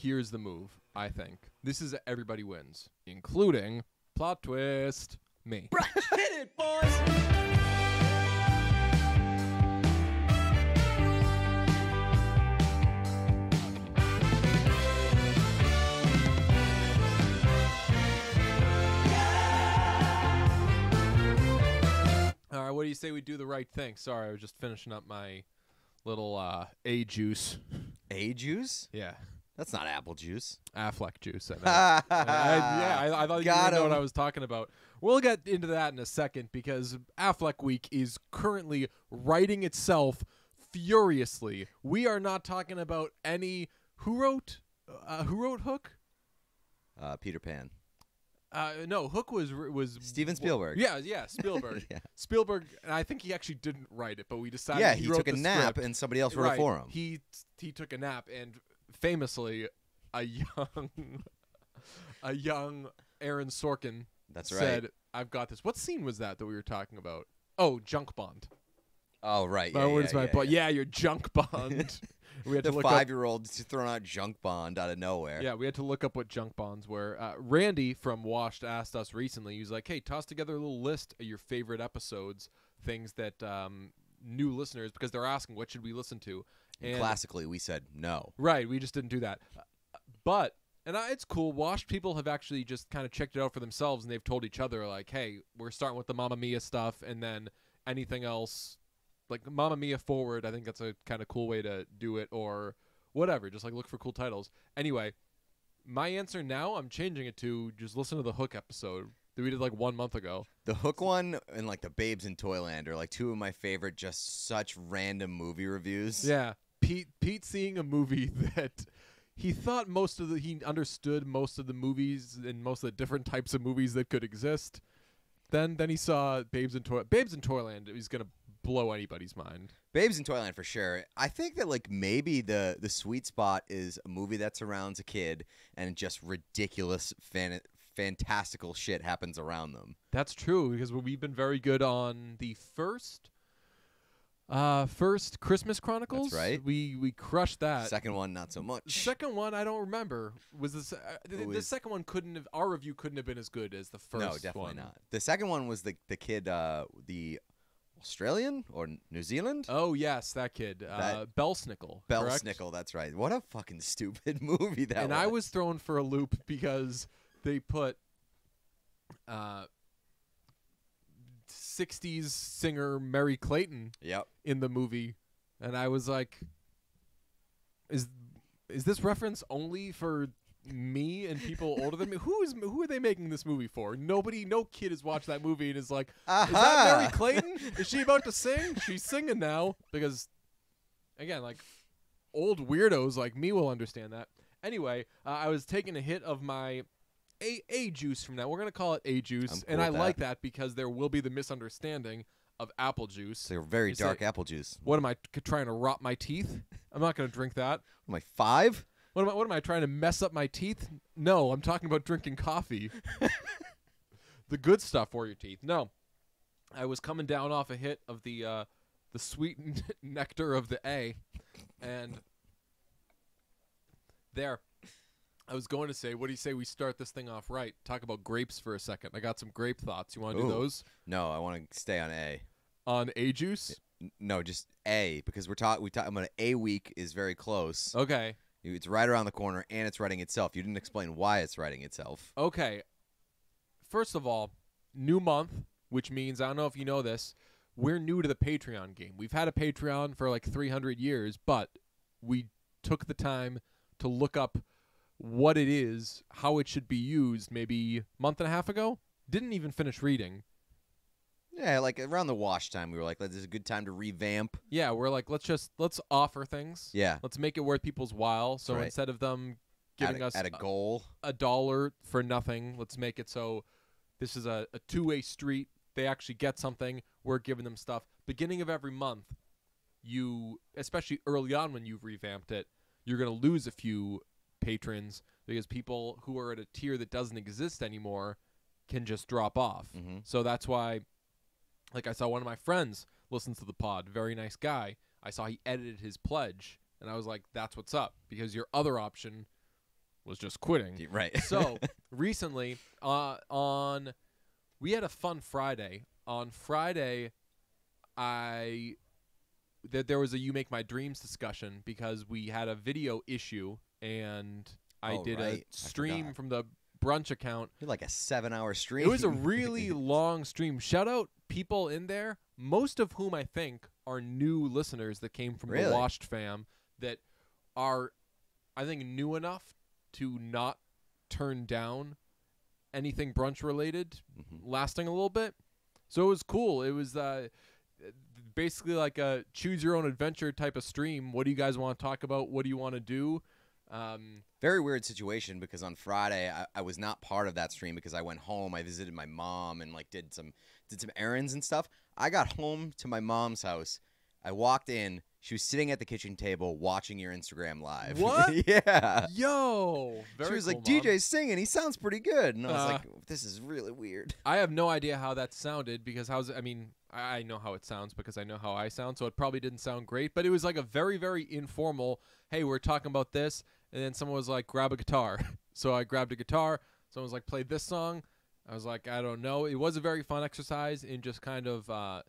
here's the move. I think this is everybody wins, including plot twist me. Hit it, boys! All right, what do you say we do the right thing? Sorry, I was just finishing up my little uh, a juice. A juice? Yeah, That's not apple juice. Affleck juice. I meant. I- I- yeah, I, I thought you didn't know what. I was talking about. We'll get into that in a second because Affleck Week is currently writing itself furiously. We are not talking about any who wrote uh, who wrote Hook. Uh, Peter Pan. Uh, no, Hook was was Steven Spielberg. Yeah, yeah, Spielberg. Yeah. Spielberg, and I think he actually didn't write it, but we decided yeah, he, he, wrote took a nap script. and somebody else wrote right. it for him. He he took a nap, and famously, a young a young Aaron Sorkin That's right. said, "I've got this." What scene was that that we were talking about? Oh, junk bond. oh, right. Yeah, Oh, what yeah, is my yeah, bo- yeah. your junk bond. we had The to look up five-year-old throwing out junk bond out of nowhere. Yeah, we had to look up what junk bonds were. Uh, Randy from Washed asked us recently. He was like, "Hey, toss together a little list of your favorite episodes, things that um, new listeners, because they're asking what should we listen to." And classically, we said no. right, we just didn't do that. But and I, it's cool. Washed people have actually just kind of checked it out for themselves, and they've told each other like, "Hey, we're starting with the Mamma Mia stuff, and then anything else, like Mamma Mia forward." I think that's a kind of cool way to do it, or whatever. Just like look for cool titles. Anyway, my answer now, I'm changing it to just listen to the Hook episode that we did like one month ago. The Hook one and like the Babes in Toyland are like two of my favorite, just such random movie reviews. Yeah, Pete. Pete seeing a movie that he thought most of the he understood most of the movies and most of the different types of movies that could exist. Then then he saw Babes in Toy Babes in Toyland. He's gonna blow anybody's mind. Babes in Toyland for sure. I think that like maybe the the sweet spot is a movie that surrounds a kid and just ridiculous fan- fantastical shit happens around them. That's true because we've been very good on the first. Uh, first Christmas Chronicles. right. We we crushed that. Second one not so The much. second one I don't remember. Was this uh, the, was- second one couldn't have our review couldn't have been as good as the first no, definitely one. not. The second one was the the kid uh the Australian or New Zealand? Oh yes, that kid, uh, That- Belsnickel. Bell? Snickle, that's right. What a fucking stupid movie that and was. I was thrown for a loop because they put uh 60s singer Mary Clayton Yep. in the movie and I was like is is this reference only for me and people older than me? Who is who are they making this movie for? Nobody no kid has watched that movie and is like is that Mary Clayton? Is she about to sing? She's singing now. Because again like old weirdos like me will understand that. Anyway uh, I was taking a hit of my a a juice from that we're gonna call it a juice cool and I with like that because there will be the misunderstanding of apple juice a very You say- dark apple juice. what am I trying to rot my teeth? I'm not going to drink that. Am I five? What am I? What am I trying to mess up my teeth? No, I'm talking about drinking coffee. the good stuff for your teeth. No, I was coming down off a hit of the uh, the sweet nectar of the A, and there. I was going to say, what do you say we start this thing off right? Talk about grapes for a second. I got some grape thoughts. You want to do Ooh. those No, I want to stay on A. on A juice? No, just A because we're talking. We talk. I'm gonna A week is very close. Okay. It's right around the corner, and it's writing itself. You didn't explain why it's writing itself. Okay. First of all, new month, which means I don't know if you know this, we're new to the Patreon game. We've had a Patreon for like 300 years, but we took the time to look up what it is, how it should be used maybe a month and a half ago. Didn't even finish reading. Yeah, like around the wash time, we were like, "This is a good time to revamp." Yeah, we're like let's just let's offer things. Yeah, Let's make it worth people's while. So Right. instead of them at giving a, us at a goal. a dollar for nothing. Let's make it so this is a, a two way street. They actually get something. We're giving them stuff. Beginning of every month, you, especially early on when you've revamped it, you're going to lose a few patrons because people who are at a tier that doesn't exist anymore can just drop off. Mhm. So that's why, like, I saw one of my friends listens to the pod. Very nice guy. I saw he edited his pledge, and I was like, that's what's up because your other option was just quitting. Right. so recently, uh, on we had a fun Friday. On Friday, I that there was a "You Make My Dreams" discussion because we had a video issue, and I Oh, did right. A stream from the brunch account. You're like a seven-hour stream. It was a really long stream. Shout out people in there, most of whom I think are new listeners that came from Really? the Washed fam that are, I think, new enough to not turn down anything brunch related, Mhm. lasting a little bit. So it was cool. It was uh, basically like a choose your own adventure type of stream. What do you guys want to talk about? What do you want to do? Um, very weird situation because on Friday I, I was not part of that stream because I went home. I visited my mom and like did some did some errands and stuff. I got home to my mom's house. I walked in. She was sitting at the kitchen table watching your Instagram live. What? yeah. yo, very she was cool, like, Mom. DJ's singing. He sounds pretty good. And I was Uh, like, this is really weird. I have no idea how that sounded because how's I mean I know how it sounds because I know how I sound, so it probably didn't sound great. But it was like a very very informal. Hey, we're talking about this, and then someone was like, grab a guitar. so I grabbed a guitar. Someone was like, play this song. I was like, I don't know. It was a very fun exercise in just kind of uh,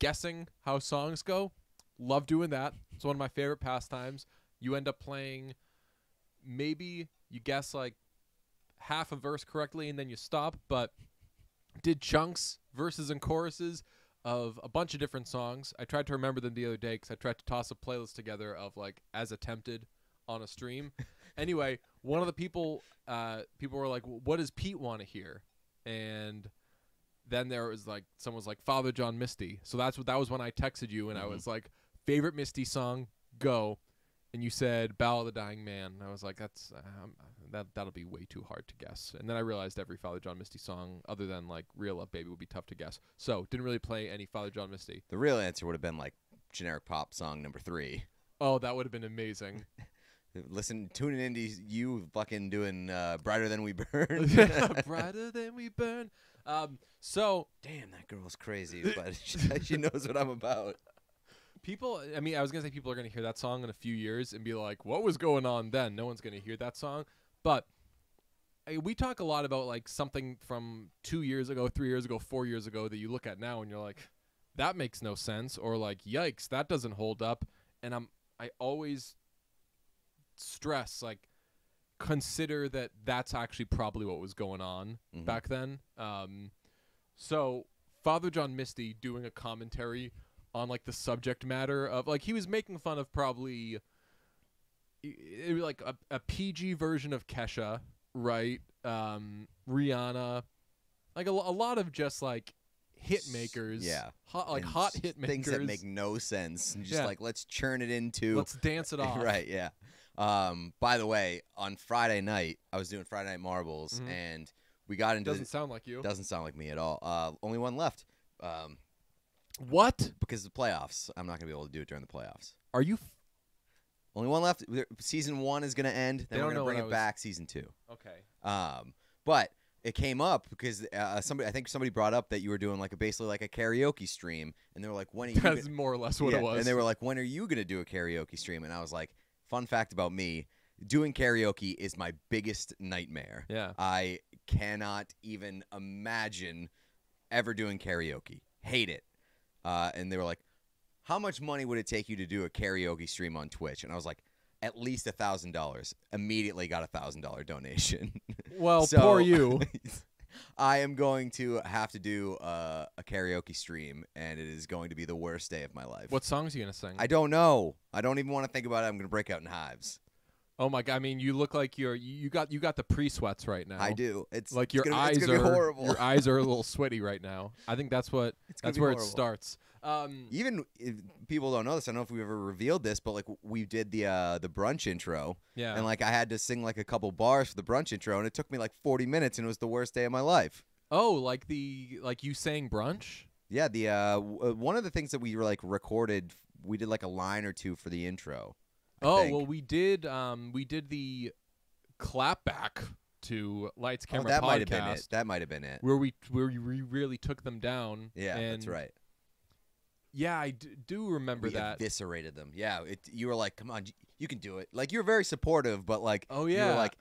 guessing how songs go. Love doing that. It's one of my favorite pastimes. You end up playing, maybe you guess like half a verse correctly and then you stop, but did chunks, verses, and choruses of a bunch of different songs. I tried to remember them the other day because I tried to toss a playlist together of like as attempted on a stream. anyway, one of the people, uh, people were like, "What does Pete want to hear?" And then there was like someone was like Father John Misty. So that's what that was when I texted you and I Mhm. was like, favorite Misty song, go. And you said Ballad of the Dying Man. And I was like, that's um, that that'll be way too hard to guess. And then I realized every Father John Misty song, other than like Real Love Baby, would be tough to guess. So didn't really play any Father John Misty. The real answer would have been like generic pop song number three. Oh, that would have been amazing. Listen, tuning into you fucking doing uh, brighter than we burn. Brighter than we burn. Um, so Damn, that girl's crazy, but she, she knows what I'm about. people i mean i was gonna say people are gonna hear that song in a few years and be like what was going on then no one's gonna hear that song but eh, we talk a lot about like something from two years ago three years ago four years ago that you look at now and you're like that makes no sense or like yikes that doesn't hold up and i'm i always stress like consider that that's actually probably what was going on Mhm. back then um so father john misty doing a commentary on like the subject matter of like he was making fun of probably i- i- like a, a PG version of Kesha, right? Um, Rihanna, like a, a lot of just like hit makers, yeah. hot, like And hot hit makers. Things that make no sense. And just Yeah. like, let's churn it into. Let's dance it off, right, yeah. Um, by the way, on Friday night, I was doing Friday Night Marbles, Mhm. and we got into. Doesn't sound like you. doesn't sound like me at all. Uh, only one left. Um, What because of the playoffs. I'm not gonna be able to do it during the playoffs. are you? F- Only one left. Season one is gonna end. They Then we're gonna bring it was- back. Season two. okay. Um, but it came up because uh, somebody, I think somebody brought up that you were doing like a basically like a karaoke stream, and they were like, "When are you?" That's gonna- more or less what Yeah, it was. And they were like, "When are you gonna do a karaoke stream?" And I was like, "Fun fact about me: doing karaoke is my biggest nightmare. yeah. I cannot even imagine ever doing karaoke. Hate it." Uh, and they were like, "How much money would it take you to do a karaoke stream on Twitch?" And I was like, "At least a thousand dollars." Immediately got a thousand dollar donation. Well, So- poor you. I am going to have to do uh, a karaoke stream, and it is going to be the worst day of my life. what songs are you gonna sing? I don't know. I don't even want to think about it. I'm going to break out in hives. oh my god! I mean, you look like you're you got you got the pre sweats right now. I do. It's Like it's your gonna, eyes it's gonna are horrible. your eyes are a little sweaty right now. I think that's what It's that's where it starts. Um, Even if people don't know this, I don't know if we've ever revealed this, but like we did the uh, the brunch intro, yeah. and like I had to sing like a couple bars for the brunch intro, and it took me like 40 minutes, and it was the worst day of my life. oh, like the like you sang brunch. Yeah, the uh, w- uh, one of the things that we were like recorded, we did like a line or two for the intro. I oh think. well, we did um we did the clapback to Lights Oh, Camera that podcast might have been it. That might have been it. where we where we really took them down. Yeah, and that's right. Yeah, I do remember we that. eviscerated them. Yeah, it, you were like, "Come on, you, you can do it." Like you were very supportive, but like, Oh you yeah, were like,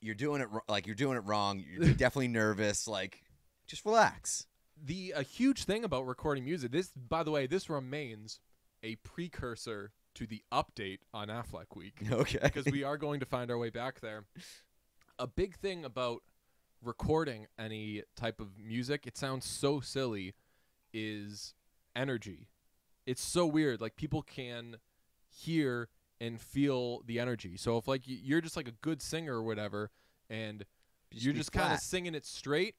you're doing it like you're doing it wrong. You're definitely nervous. Like, just relax. the a huge thing about recording music. This, by the way, this remains a precursor to the update on Affleck Week Okay. because we are going to find our way back there. A big thing about recording any type of music, it sounds so silly, is energy. It's so weird. Like people can hear and feel the energy. So if like you're just like a good singer or whatever, and you're just kind of singing it straight,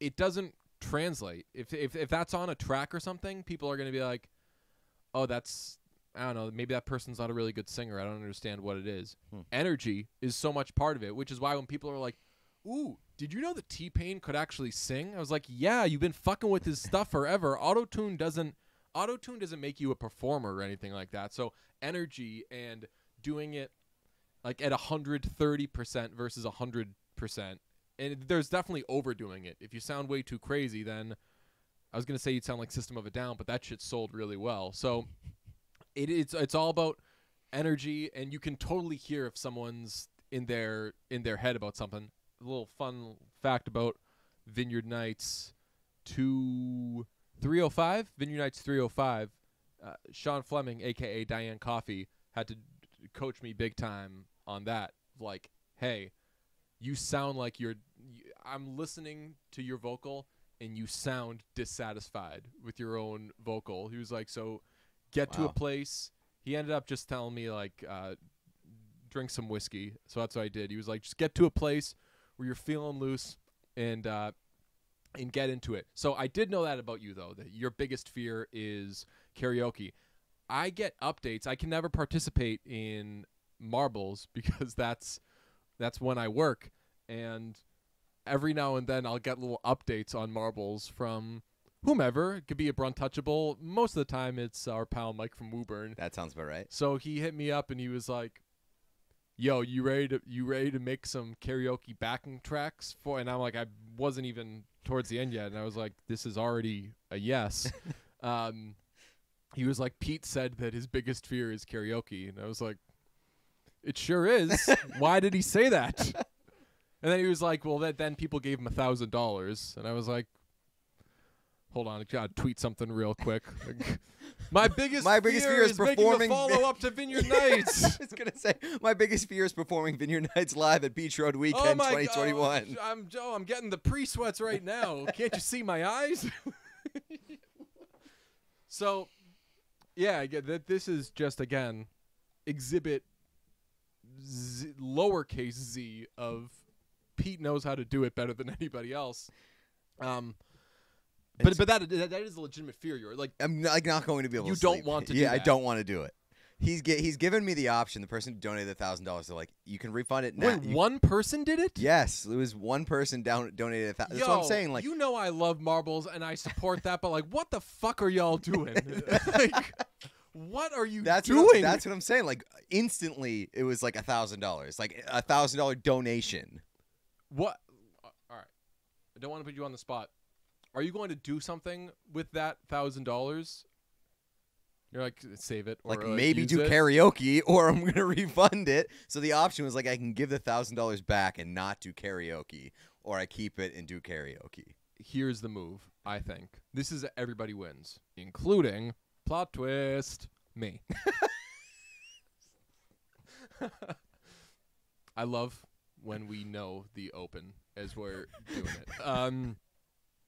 it doesn't translate. If if if that's on a track or something, people are gonna be like, "Oh, that's I don't know. Maybe that person's not a really good singer. I don't understand what it is." Hmm. Energy is so much part of it, which is why when people are like, "Ooh, did you know that T Pain could actually sing?" I was like, "Yeah, you've been fucking with his stuff forever. Auto tune doesn't auto tune doesn't make you a performer or anything like that. So energy and doing it like at 130% versus 100% and there's definitely overdoing it. If you sound way too crazy then i was going to say you'd sound like system of a down but that shit sold really well. So it, it's it's all about energy and you can totally hear if someone's in their in their head about something. A little fun fact about vineyard nights 2 305 vineyard nights 305 uh, shaun fleming aka diane coffee had to coach me big time on that. Like hey you sound like you're you, i'm listening to your vocal and you sound dissatisfied with your own vocal. He was like so get to a place. He ended up just telling me like uh, drink some whiskey. So that's what i did. He was like just get to a place where you're feeling loose and uh, and get into it. So i did know that about you though that your biggest fear is karaoke. I get updates. I can never participate in marbles because that's that's when i work. And every now and then i'll get little updates on marbles from whomever. It could be a bruntouchable most of the time it's our pal mike from woburn. That sounds about right. so he hit me up and he was like, "Yo, you ready to you ready to make some karaoke backing tracks for?" And I'm like, I wasn't even towards the end yet, and I was like, "This is already a yes." um, he was like, "Pete said that his biggest fear is karaoke," and I was like, "It sure is. Why did he say that?" And then he was like, "Well, that then people gave him a thousand dollars," and I was like. Hold on, I gotta tweet something real quick. My biggest My biggest fear is a performing- follow up to Vineyard Nights. I was gonna say my biggest fear is performing Vineyard Nights live at Beach Road Weekend oh my 2021. God. I'm Joe. I'm getting the pre sweats right now. Can't you see my eyes? so, yeah, I get that. This is just again exhibit z- lowercase z of Pete knows how to do it better than anybody else. Um, but but that, that that is a legitimate fear. You're like I'm like not going to be able. You to don't sleep. want to do Yeah, I don't want to do it. He's get, he's given me the option. The person who donated the thousand dollars. They're like, you can refund it now. wait, You- one person did it. Yes, it was one person down donated a thousand. That's what I'm saying. Like, you know, I love marbles and I support that, but like, what the fuck are y'all doing? like, what are you that's doing? What, that's what I'm saying. Like, instantly, it was like a thousand dollars, like a thousand dollar donation. what? All right, I don't want to put you on the spot. Are you going to do something with that thousand dollars? You're like save it, or Like, uh, maybe do it? karaoke, or I'm gonna refund it. So the option was like, I can give the thousand dollars back and not do karaoke, or I keep it and do karaoke. Here's the move. I think this is everybody wins, including plot twist me. I love when we know the open as we're doing it. Um,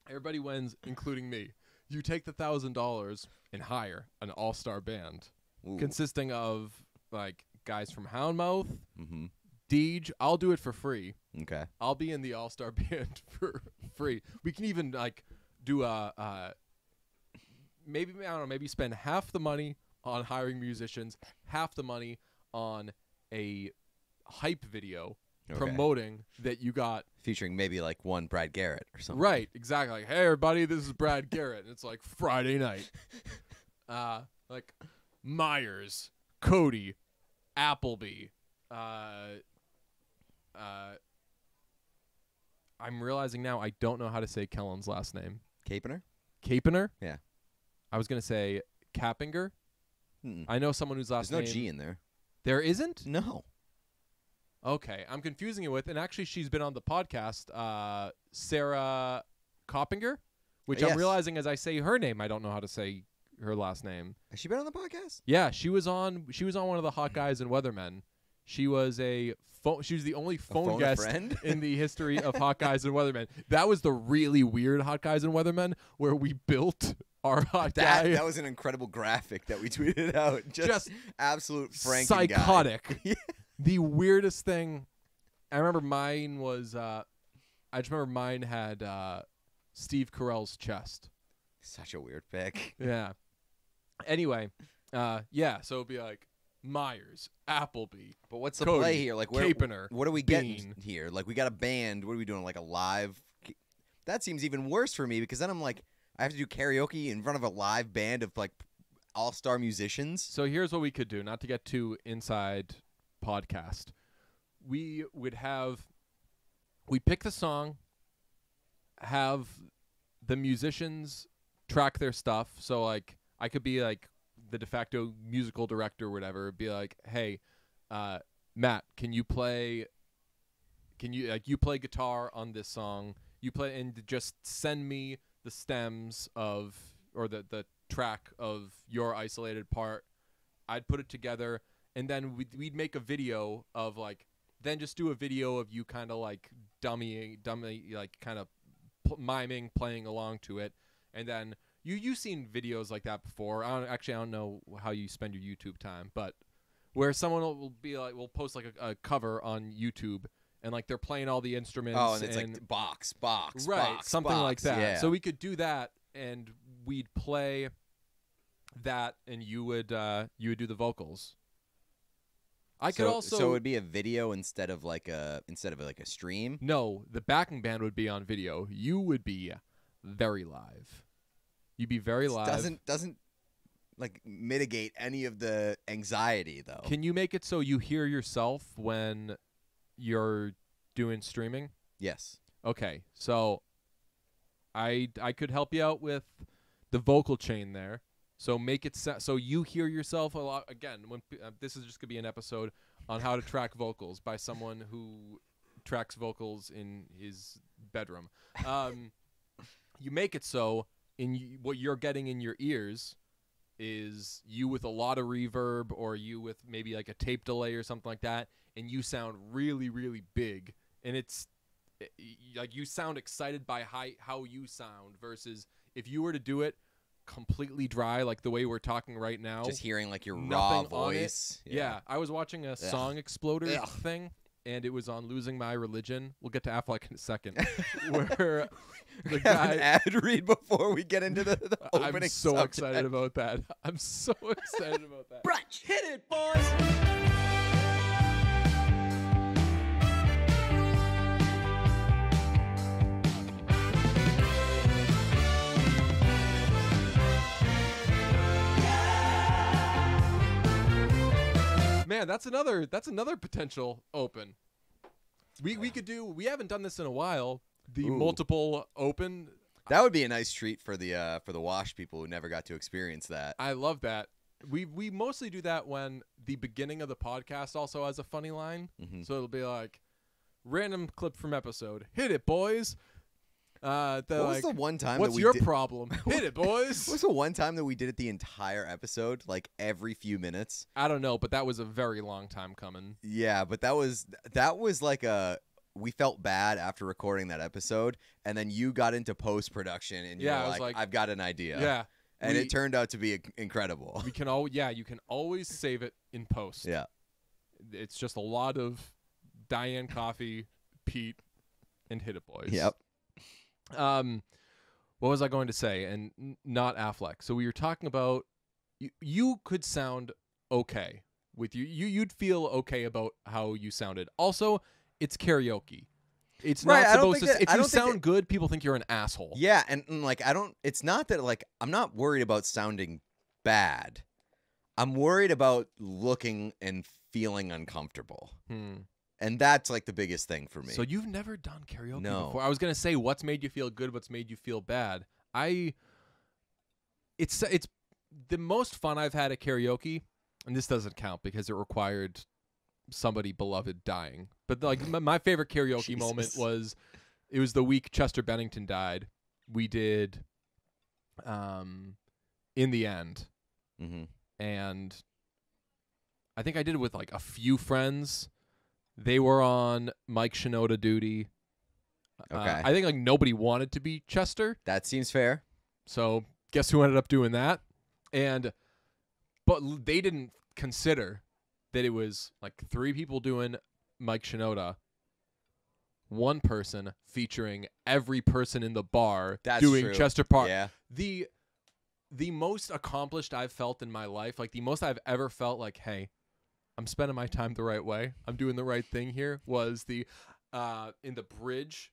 everybody wins, including me. You take the thousand dollars and hire an all-star band Ooh. consisting of like guys from Houndmouth, mm-hmm. Deej. I'll do it for free. Okay. I'll be in the All Star band for free. We can even like do a uh, maybe I don't know maybe spend half the money on hiring musicians, half the money on a hype video Okay. promoting that you got Featuring maybe like one Brad Garrett or something. right exactly. Like, hey everybody, this is Brad Garrett, and it's like Friday night. uh, like Myers, Cody, Appleby. Uh, uh, I'm realizing now I don't know how to say Kellen's last name. Capener? Capener? Yeah. I was gonna say Cappinger. Mm-mm. I know someone whose There's last no name G in there. there isn't. No. Okay, I'm confusing it with, and actually, she's been on the podcast, uh, Sarah Coppinger, which I'm realizing as I say her name, I don't know how to say her last name. Has she been on the podcast? Yeah, she was on. She was on one of the Hot Guys and Weathermen. She was a phone. She was the only phone, phone guest friend? in the history of Hot Guys and Weathermen. That was the really weird Hot Guys and Weathermen where we built our hot That guy. that was an incredible graphic that we tweeted out. Just, Just absolute Frank psychotic. The weirdest thing. I remember mine was. Uh, I just remember mine had uh, Steve Carell's chest. Such a weird pick. Yeah. Anyway, uh, yeah. So it'd be like Myers, Appleby. But what's the Cody, play here? Like, where, Capener, what are we getting Bean. here? Like, we got a band. What are we doing? Like a live? That seems even worse for me because then I'm like, I have to do karaoke in front of a live band of like all star musicians. So here's what we could do, not to get too inside podcast. We would have we pick the song, have the musicians track their stuff. So like I could be like the de facto musical director or whatever, be like, "Hey, uh, Matt, can you play can you like you play guitar on this song? You play and just send me the stems of or the the track of your isolated part. I'd put it together and then we'd, we'd make a video of like then just do a video of you kind of like dummying dummy like kind of pl- miming playing along to it and then you you've seen videos like that before. I don't actually I don't know how you spend your YouTube time, but where someone will, be like will post like a, a cover on YouTube and like they're playing all the instruments Oh, and it's like box, box, right box, something like that. Yeah. So we could do that and we'd play that and you would uh you would do the vocals. I could So- also so it would be a video instead of like a instead of like a stream. no, the backing band would be on video. You would be very live. You'd be very live. Doesn't doesn't like mitigate any of the anxiety though. Can you make it so you hear yourself when you're doing streaming? yes. Okay, so I I could help you out with the vocal chain there. So make it sa- so you hear yourself a lot again. When uh, this is just gonna be an episode on how to track vocals by someone who tracks vocals in his bedroom. Um, you make it so in y- what you're getting in your ears is you with a lot of reverb or you with maybe like a tape delay or something like that, and you sound really really big, and it's like you sound excited by how you sound versus if you were to do it completely dry like the way we're talking right now Just hearing like your raw nothing on it. voice. yeah. i was watching a song exploder Ugh. thing and it was on losing my religion we'll get to affleck in a second where the We have an guy ad read before we get into the, the opening. i'm so subject. excited about that i'm so excited about that Brunch. Hit it, boys. Man that's another that's another potential open we we could do we haven't done this in a while the Ooh. multiple open That would be a nice treat for the uh, for the wash people who never got to experience that. I love that. We we mostly do that when the beginning of the podcast also has a funny line. Mhm. So it'll be like random clip from episode. Hit it, boys. Uh, the, What like, was the one time what's that we your did? problem? Hit it, boys. What was the one time that we did it the entire episode, like every few minutes? I don't know, but that was a very long time coming. Yeah, but that was that was like a we felt bad after recording that episode, and then you got into post production and Yeah, I were was like, like- "I've got an idea." Yeah, and we- it turned out to be incredible. we can all yeah you can always save it in post. yeah, it's just a lot of Diane Coffee, Pete, and Hit It Boys. yep. Um, what was I going to say? And not Affleck. So we were talking about you. You could sound okay with you. You you'd feel okay about how you sounded. Also, it's karaoke. It's Right, not supposed to. that- if you sound that- good, people think you're an asshole. Yeah, and, and like I don't. It's not that like I'm not worried about sounding bad. I'm worried about looking and feeling uncomfortable, Hmm. And that's like the biggest thing for me. So you've never done karaoke No. before? I was gonna say what's made you feel good, what's made you feel bad. I, it's it's the most fun I've had at karaoke, and this doesn't count because it required somebody beloved dying. But like my, my favorite karaoke moment was it was the week Chester Bennington died. We did um in the end Mm-hmm. and I think I did it with like a few friends. They were on Mike Shinoda duty. Uh, Okay. I think like nobody wanted to be Chester, That seems fair. so guess who ended up doing that? And but they didn't consider that it was like three people doing Mike Shinoda, one person featuring every person in the bar That's doing true. Chester Park Yeah. the the most accomplished I've felt in my life, like the most I've ever felt like, hey, I'm spending my time the right way. I'm doing the right thing here was the uh in the bridge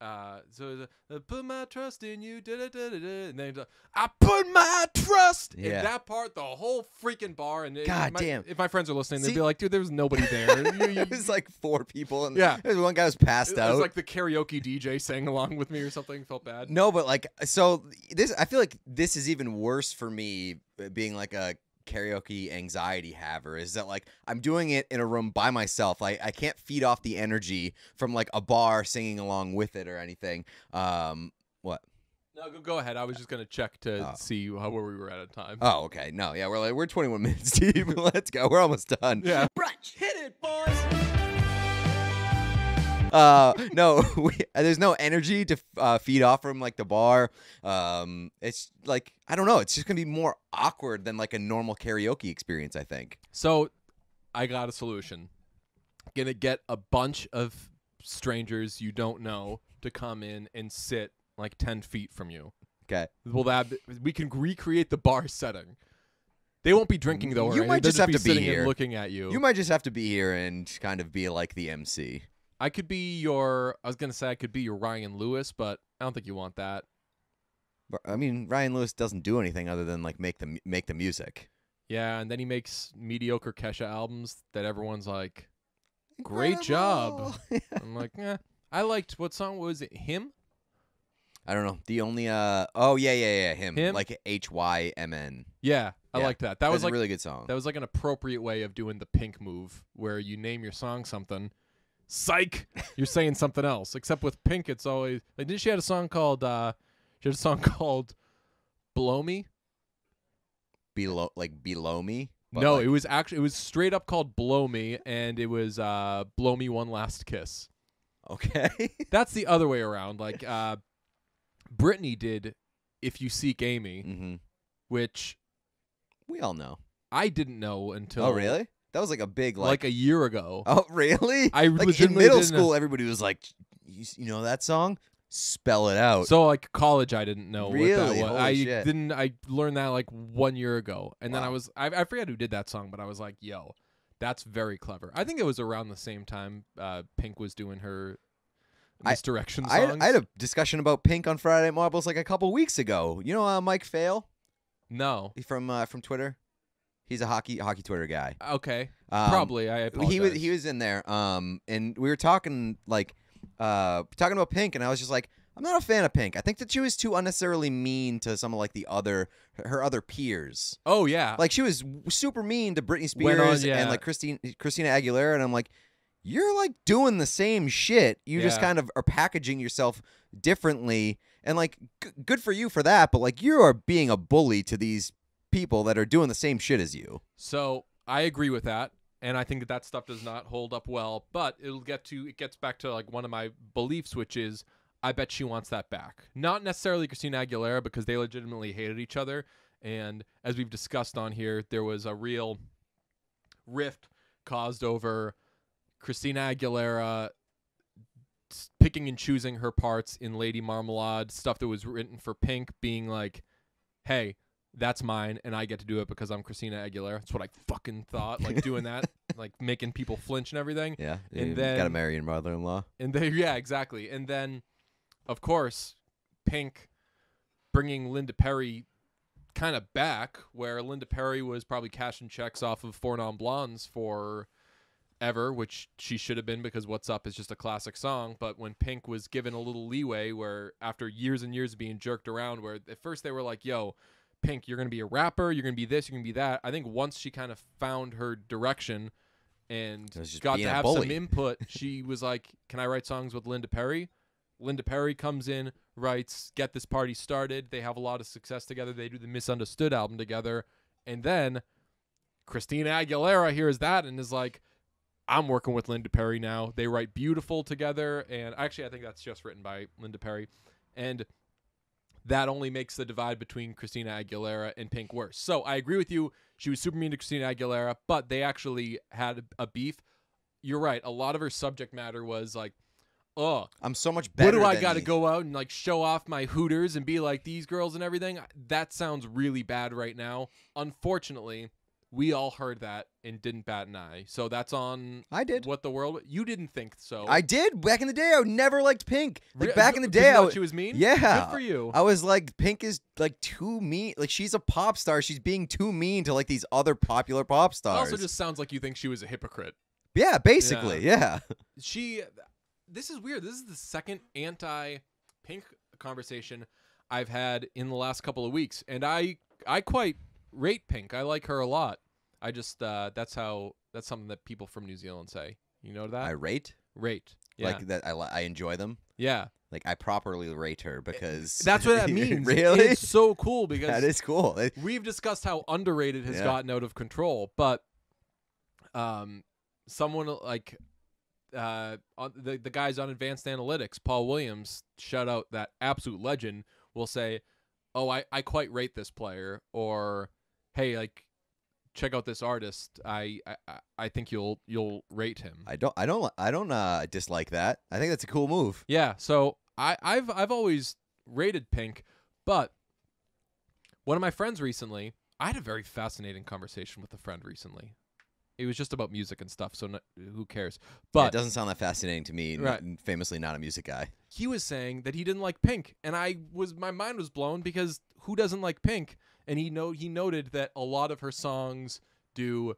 uh so the, I put my trust in you da, da, da, da, da, and then the, I put my trust Yeah. in that part the whole freaking bar and it- God my- damn. if my friends are listening they'd See- be like dude there was nobody there it was like four people, and Yeah. there was one guy was passed it out. was like the karaoke DJ sang along with me or something felt bad No, but like so this I feel like this is even worse for me uh, being like a karaoke anxiety haver is that like I'm doing it in a room by myself. Like I can't feed off the energy from like a bar singing along with it or anything. Um what? no go, go ahead I was just gonna check to Oh. see how where we were at a time Oh, okay. No, yeah, we're like we're 21 minutes deep. Let's go. We're almost done. yeah Brunch. Hit it, boys. Uh no we, there's no energy to uh, feed off from like the bar um it's like i don't know it's just gonna be more awkward than like a normal karaoke experience i think So I got a solution. Gonna get a bunch of strangers you don't know to come in and sit like 10 feet from you. okay Well, that we can recreate the bar setting. They won't be drinking though. You might They'll just have be to be here. looking at you. you might just have to be here and kind of be like the mc I could be your. I was gonna say I could be your Ryan Lewis, but I don't think you want that. But, i mean ryan lewis doesn't do anything other than like make the make the music Yeah, and then he makes mediocre Kesha albums that everyone's like, Great job. I'm like, eh. I liked what song was it? Him? i don't know the only uh oh yeah yeah yeah him, Him? like h-y-m-n Yeah, I Yeah, liked that. That was a like really good song That was like an appropriate way of doing the pink move where you name your song something. Psych! You're saying something else. Except with Pink, it's always like didn't she had a song called uh she had a song called Blow Me? below like below me no, like- it was actually it was straight up called Blow Me and it was uh Blow Me One Last Kiss. okay That's the other way around. Like uh Britney did If You Seek Amy, hmm which we all know I didn't know until oh really that was like a big like, like a year ago. Oh, really? I like in middle didn't know. school, everybody was like, you, "You know that song? Spell it out." So like college, I didn't know what Really? that was. Holy I shit. didn't. I learned that like one year ago, and then I was I, I forget who did that song, but I was like, yo, that's very clever. I think it was around the same time uh, Pink was doing her I- misdirection I, songs. had, I had a discussion about Pink on Friday Night Marbles like a couple weeks ago. You know, uh, Mike Fail no. from uh, from Twitter. He's a hockey hockey Twitter guy. Okay, Um, probably. I apologize. he was he was in there um and we were talking like uh talking about pink and i was just like i'm not a fan of pink i think that she was too unnecessarily mean to some of like the other her other peers Oh yeah. like she was super mean to britney Went on, spears yeah. and like christine christina aguilera and i'm like you're like doing the same shit you just kind of are packaging yourself differently and like g- good for you for that but like you are being a bully to these people that are doing the same shit as you So I agree with that, and I think that that stuff does not hold up well. But it'll get to it gets back to like one of my beliefs, which is I bet she wants that back. Not necessarily Christina Aguilera because they legitimately hated each other, and as we've discussed on here, there was a real rift caused over Christina Aguilera picking and choosing her parts in Lady Marmalade, stuff that was written for Pink being like, "Hey, that's mine and I get to do it because I'm Christina Aguilera." That's what I fucking thought, like doing that, like making people flinch and everything. yeah And you gotta then- marry your mother-in-law And then yeah, exactly. And then of course, Pink bringing Linda Perry kind of back where Linda Perry was probably cashing checks off of Four Non Blondes for ever, which she should have been because What's Up is just a classic song. But when Pink was given a little leeway, where after years and years of being jerked around, where at first they were like, yo, Pink, you're going to be a rapper, you're going to be this, you're going to be that. I think once she kind of found her direction and It was just got to have some input. she was like, "Can I write songs with Linda Perry?" Linda Perry comes in, writes "Get This Party Started." They have a lot of success together. They do the Misunderstood album together, and then Christina Aguilera hears that and is like, "I'm working with Linda Perry now." They write "Beautiful" together, and actually, I think that's just written by Linda Perry, and that only makes the divide between Christina Aguilera and Pink worse. So I agree with you. She was super mean to Christina Aguilera, but they actually had a beef. You're right. A lot of her subject matter was like, oh, I'm so much better. what do I got to go out and like show off my hooters and be like these girls and everything? That sounds really bad right now. Unfortunately, we all heard that and didn't bat an eye. So that's on I did. what the world. You didn't think so. I did back in the day. I never liked Pink. Like Re- back in the day, I she was mean. yeah. good for you. I was like, Pink is like too mean. Like she's a pop star. She's being too mean to like these other popular pop It stars. also just sounds like you think she was a hypocrite. yeah, basically, yeah. she this is weird this is the second anti pink conversation i've had in the last couple of weeks and i i quite rate pink i like her a lot i just uh that's how that's something that people from new zealand say you know that I rate rate yeah like that. I I enjoy them. yeah Like I properly rate her because that's what that means really, it's so cool because that is cool. It- we've discussed how underrated has Yeah. gotten out of control, but um, someone like uh, on the the guys on Advanced Analytics, Paul Williams, shout out that absolute legend, will say, "Oh, I I quite rate this player," or "Hey, like." Check out this artist. I, I I- think you'll you'll rate him. I don't. I don't. I don't uh, dislike that. I think that's a cool move. Yeah, so I, I've I've always rated Pink, but one of my friends recently, I had a very fascinating conversation with a friend recently. It was just about music and stuff, so no, who cares? Yeah, But it doesn't sound that fascinating to me. Right. famously, not a music guy. he was saying that he didn't like Pink, and I was my mind was blown because who doesn't like Pink? And he know he noted that a lot of her songs do.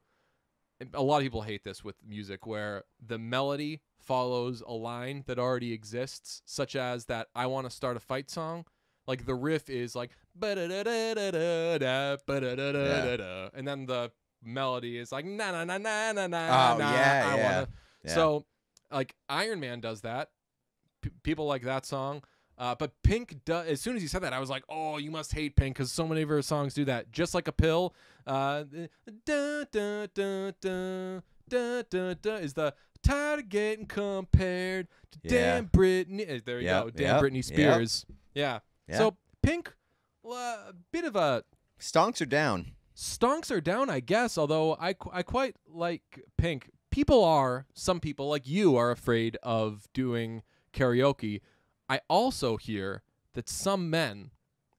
A lot of people hate this with music, where the melody follows a line that already exists, such as that "I want to start a fight" song. Like the riff is like "ba-da-da-da-da-da, ba-da-da-da-da-da," and then the melody is like na na na na na na. Oh, na, yeah, I yeah, wanna- Yeah. so, like Iron Man does that. P- people like that song. Uh, but Pink, as soon as he said that, I was like, "Oh, you must hate Pink because so many of her songs do that." Just like a pill. Uh, da, da, da, da, da, da, da, is the tired of getting compared to Yeah. damn Britney. uh, There you Yep, go, damn yep, Britney yep. Spears. Yeah. Yeah. So Pink, a bit of a Stonks are down. stonks are down, I guess. Although I, qu- I quite like Pink. People are, some people like you are afraid of doing karaoke. I also hear that some men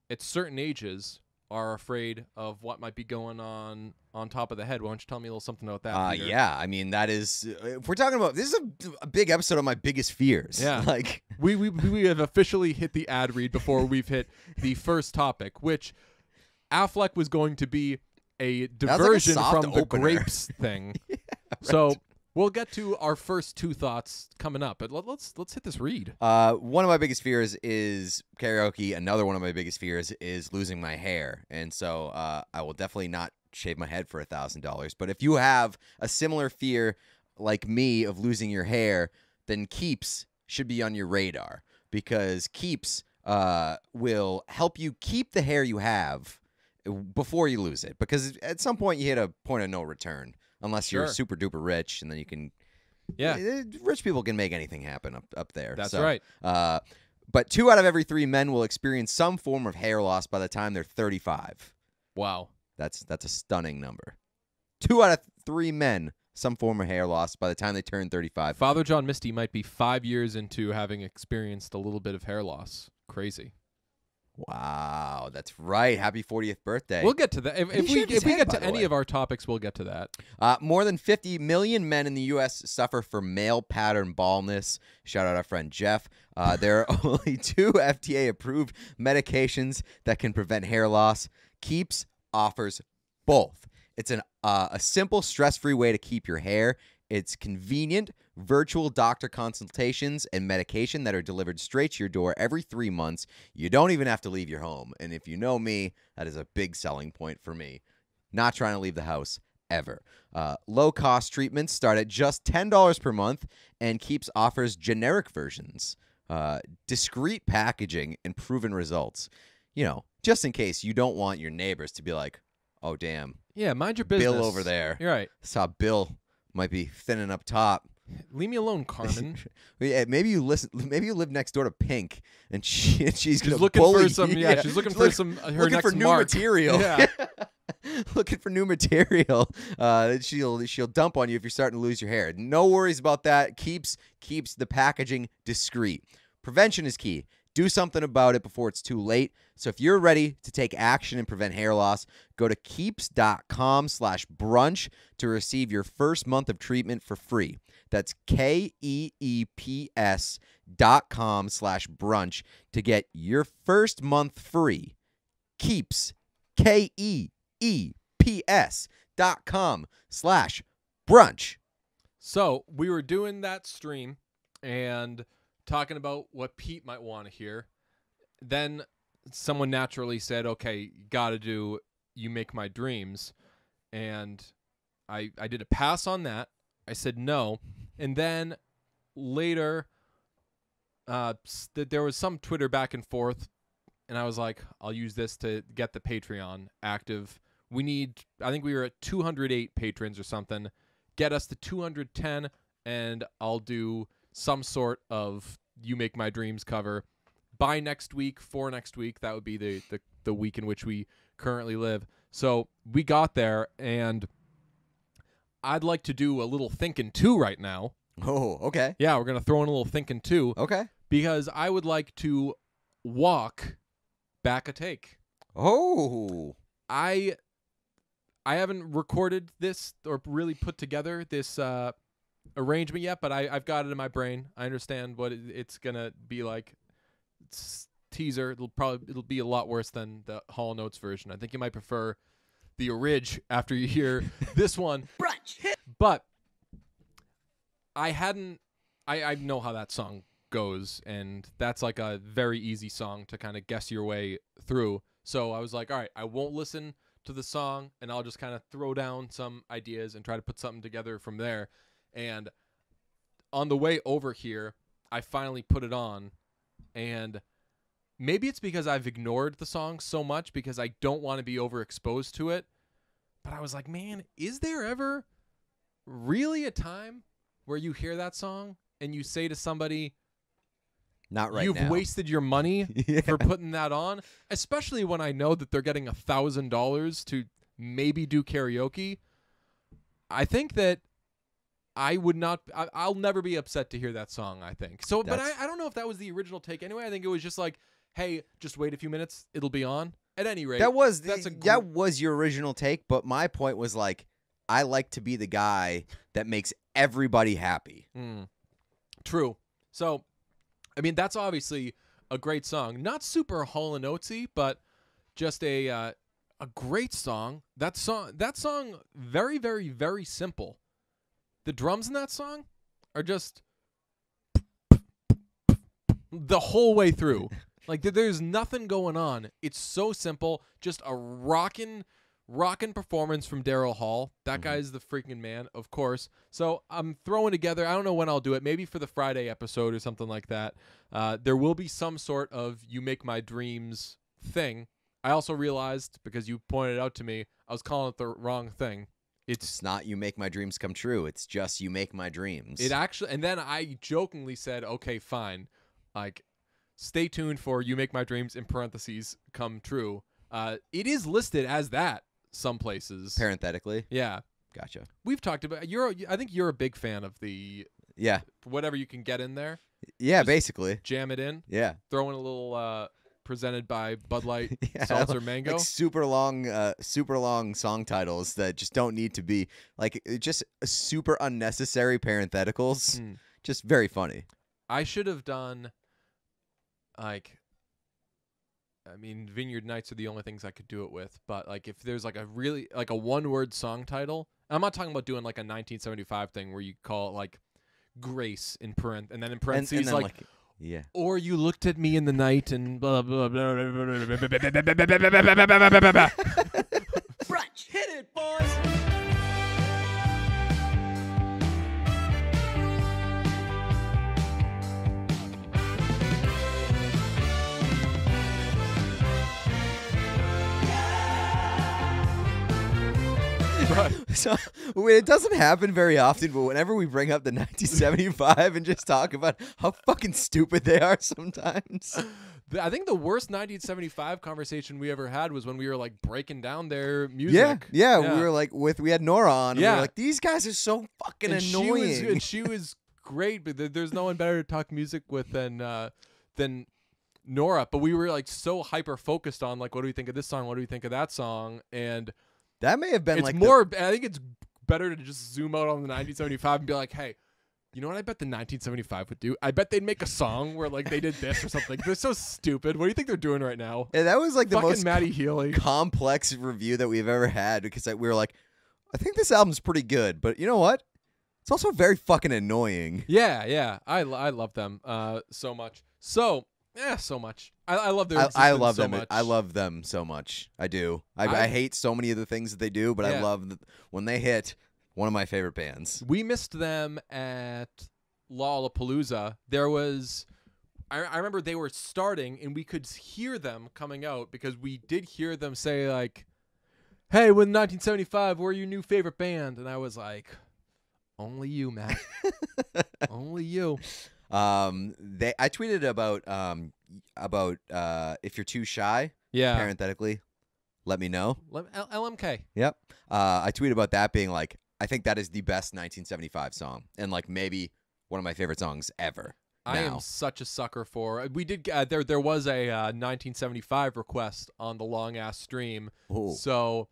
at certain ages are afraid of what might be going on on top of the head. Why don't you tell me a little something about that? Uh, Peter? yeah, I mean that is. If we're talking about this is a, a big episode of my biggest fears. Yeah. like We, we we have officially hit the ad read before we've hit the first topic, which Affleck was going to be a was like a diversion from the opener. grapes thing. So we'll get to our first two thoughts coming up, but let, let's let's hit this read. Uh, one of my biggest fears is karaoke. Another one of my biggest fears is losing my hair, and so uh, I will definitely not shave my head for a thousand dollars. But if you have a similar fear like me of losing your hair, then Keeps should be on your radar because Keeps uh, will help you keep the hair you have before you lose it. Because at some point you hit a point of no return, unless you're Sure. super duper rich, and then you can. Yeah, eh, rich people can make anything happen up up there. that's So, right. uh, but two out of every three men will experience some form of hair loss by the time they're 35. Wow. That's that's a stunning number. Two out of three men, some form of hair loss by the time they turn 35. Father John Misty might be five years into having experienced a little bit of hair loss. Crazy. Wow, that's right. Happy 40th birthday. We'll get to that. If, if we if we head, get to any way. of our topics, we'll get to that. Uh, more than 50 million men in the U.S. suffer from male pattern baldness. Shout out our friend Jeff. Uh, there are only two FDA approved medications that can prevent hair loss. Keeps offers both. It's an uh, a simple, stress free way to keep your hair. It's convenient, virtual doctor consultations and medication that are delivered straight to your door every three months. You don't even have to leave your home. And if you know me, that is a big selling point for me. Not trying to leave the house ever. Uh, low cost treatments start at just $10 per month, and Keeps offers generic versions, uh, discreet packaging, and proven results. You know, just in case you don't want your neighbors to be like, oh, damn, Yeah, mind your business. Bill over there. You're right. Saw Bill might be thinning up top. Leave me alone, Carmen. Yeah, maybe you listen. Maybe you live next door to Pink, and she and she's, She's looking for some. you. Yeah, she's looking for look- some. Uh, her looking next for new mark. material. Yeah. looking for new material. Uh, she'll she'll dump on you if you're starting to lose your hair. No worries about that. Keeps keeps the packaging discreet. Prevention is key. Do something about it before it's too late. So if you're ready to take action and prevent hair loss, go to keeps.com slash brunch to receive your first month of treatment for free. That's K E E P S dot com slash brunch to get your first month free. Keeps K E E P S dot com slash brunch. So we were doing that stream and talking about what Pete might want to hear. Then someone naturally said, "Okay, got to do you make my dreams," and I I did a pass on that. I said no, and then later, uh, there was some Twitter back and forth, and I was like, "I'll use this to get the Patreon active." We need. I think we were at 208 patrons or something get us to 210 and I'll do some sort of you make my dreams cover by next week for next week that would be the, the the week in which we currently live so we got there and I'd like to do a little thinking too right now Oh, okay. yeah we're gonna throw in a little thinking too Okay. because I would like to walk back a take Oh. I I haven't recorded this or really put together this uh, arrangement yet, but I, I've got it in my brain. I understand what it, it's gonna be like. It's teaser. It'll probably it'll be a lot worse than the Hall & Oates version. I think you might prefer the orig after you hear this one. Brunch. But I hadn't. I I know how that song goes, and that's like a very easy song to kind of guess your way through. So I was like, all right, I won't listen to the song, and I'll just kind of throw down some ideas and try to put something together from there. And on the way over here, I finally put it on, and maybe it's because I've ignored the song so much because I don't want to be overexposed to it. But I was like, man, is there ever really a time where you hear that song and you say to somebody, Not right "You've now. wasted your money Yeah. for putting that on," especially when I know that they're getting a thousand dollars to maybe do karaoke. I think that I would not. I, I'll never be upset to hear that song. I think so, but I, I don't know if that was the original take. Anyway, I think it was just like, "Hey, just wait a few minutes; it'll be on." At any rate, That was that's a that was your original take, but my point was like I like to be the guy that makes everybody happy. Mm. True. So, I mean, that's obviously a great song. Not super Hall and Oatesy, but just a uh, a great song. That song, that song, very, very, very simple. The drums in that song are just the whole way through. Like there's nothing going on. It's so simple. Just a rockin' rockin' performance from Daryl Hall. That Mhm. guy's the freaking man, of course. So I'm throwing together. I don't know when I'll do it. Maybe for the Friday episode or something like that. Uh, there will be some sort of "You Make My Dreams" thing. I also realized because you pointed out to me, I was calling it the wrong thing. It's not you make my dreams come true. It's just you make my dreams. it actually, and then I jokingly said, "Okay, fine, like, stay tuned for you make my dreams in parentheses come true." Uh, it is listed as that some places. Parenthetically, yeah, gotcha. we've talked about. You're, I think you're a big fan of the Yeah, whatever you can get in there, yeah, basically, jam it in, yeah. throw in a little uh, presented by Bud Light Yeah, seltzer mango. Like super long, uh, super long song titles that just don't need to be like uh, just super unnecessary parentheticals. Mm. Just very funny. I should have done like I mean Vineyard Nights are the only things I could do it with, but like if there's like a really like a one word song title, I'm not talking about doing like a 1975 thing where you call it like Grace in parent and then in And, parentheses and then, like, like, yeah. or you looked at me in the night and blah blah blah blah blah blah blah blah blah blah blah blah blah blah. so it doesn't happen very often, but whenever we bring up the 1975 and just talk about how fucking stupid they are sometimes. I think the worst 1975 conversation we ever had was when we were like breaking down their music. Yeah, yeah, we were like with we had Nora on, and we were like, these guys are so fucking and annoying. She was, and she was great, but there's no one better to talk music with than uh, than Nora. But we were like so hyper focused on like, what do we think of this song? What do we think of that song? And that may have been it's like the- more. I think it's better to just zoom out on the 1975 and be like, hey. You know what I bet the 1975 would do? I bet they'd make a song where like they did this or something. They're so stupid. What do you think they're doing right now? Yeah, that was like the Fucking most Matty Healy. complex review that we've ever had because like, we were like, I think this album's pretty good, but you know what? It's also very fucking annoying. Yeah, yeah. I, I love them uh, so much. So, yeah, so much. I, I love their I, I love so them. Much. I love them so much. I do. I, I, I- hate so many of the things that they do, but I love th- when they hit. One of my favorite bands. We missed them at Lollapalooza. There was. I, I remember they were starting and we could hear them coming out because we did hear them say like, "Hey, with 1975, we're your new favorite band," and I was like, "Only you, Matt. Only you." Um, they I tweeted about um about uh if you're too shy, Yeah. parenthetically, let me know. L- LMK. Yep. Uh, I tweeted about that being like I think that is the best 1975 song and like maybe one of my favorite songs ever. I now. am such a sucker for. We did uh, there. There was a uh, 1975 request on the long ass stream, Ooh. so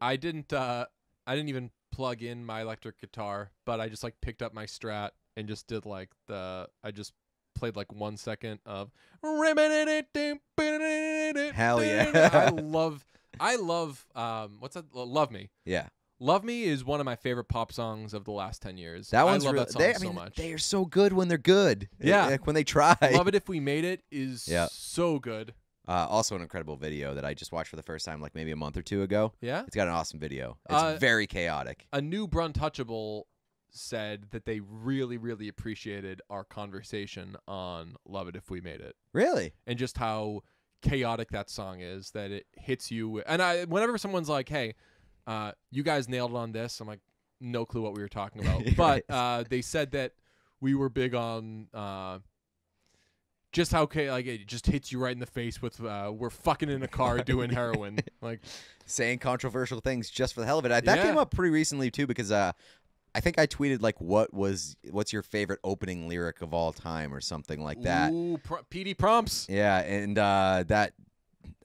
I didn't. Uh, I didn't even plug in my electric guitar, but I just like picked up my Strat and just did like the. I just played like one second of. Hell yeah. I love. I love. Um, what's that? Love me. Yeah. Love Me is one of my favorite pop songs of the last 10 years. That one's I love real- that song they, I so mean, much. They are so good when they're good. Yeah. Like when they try. Love It If We Made It is Yeah. so good. Uh, also an incredible video that I just watched for the first time like maybe a month or two ago. Yeah. It's got an awesome video. It's Uh, very chaotic. A new Bruntouchable said that they really, really appreciated our conversation on Love It If We Made It Really? and just how chaotic that song is, that it hits you. And I, whenever someone's like, hey, uh, you guys nailed it on this, I'm like, no clue what we were talking about. But uh, they said that we were big on. Uh, just how like it just hits you right in the face with uh, we're fucking in a car doing heroin like Saying controversial things just for the hell of it. That Yeah. came up pretty recently too because uh, I think I tweeted like what was what's your favorite opening lyric of all time or something like that. Ooh, pro- PD prompts. Yeah, and uh, that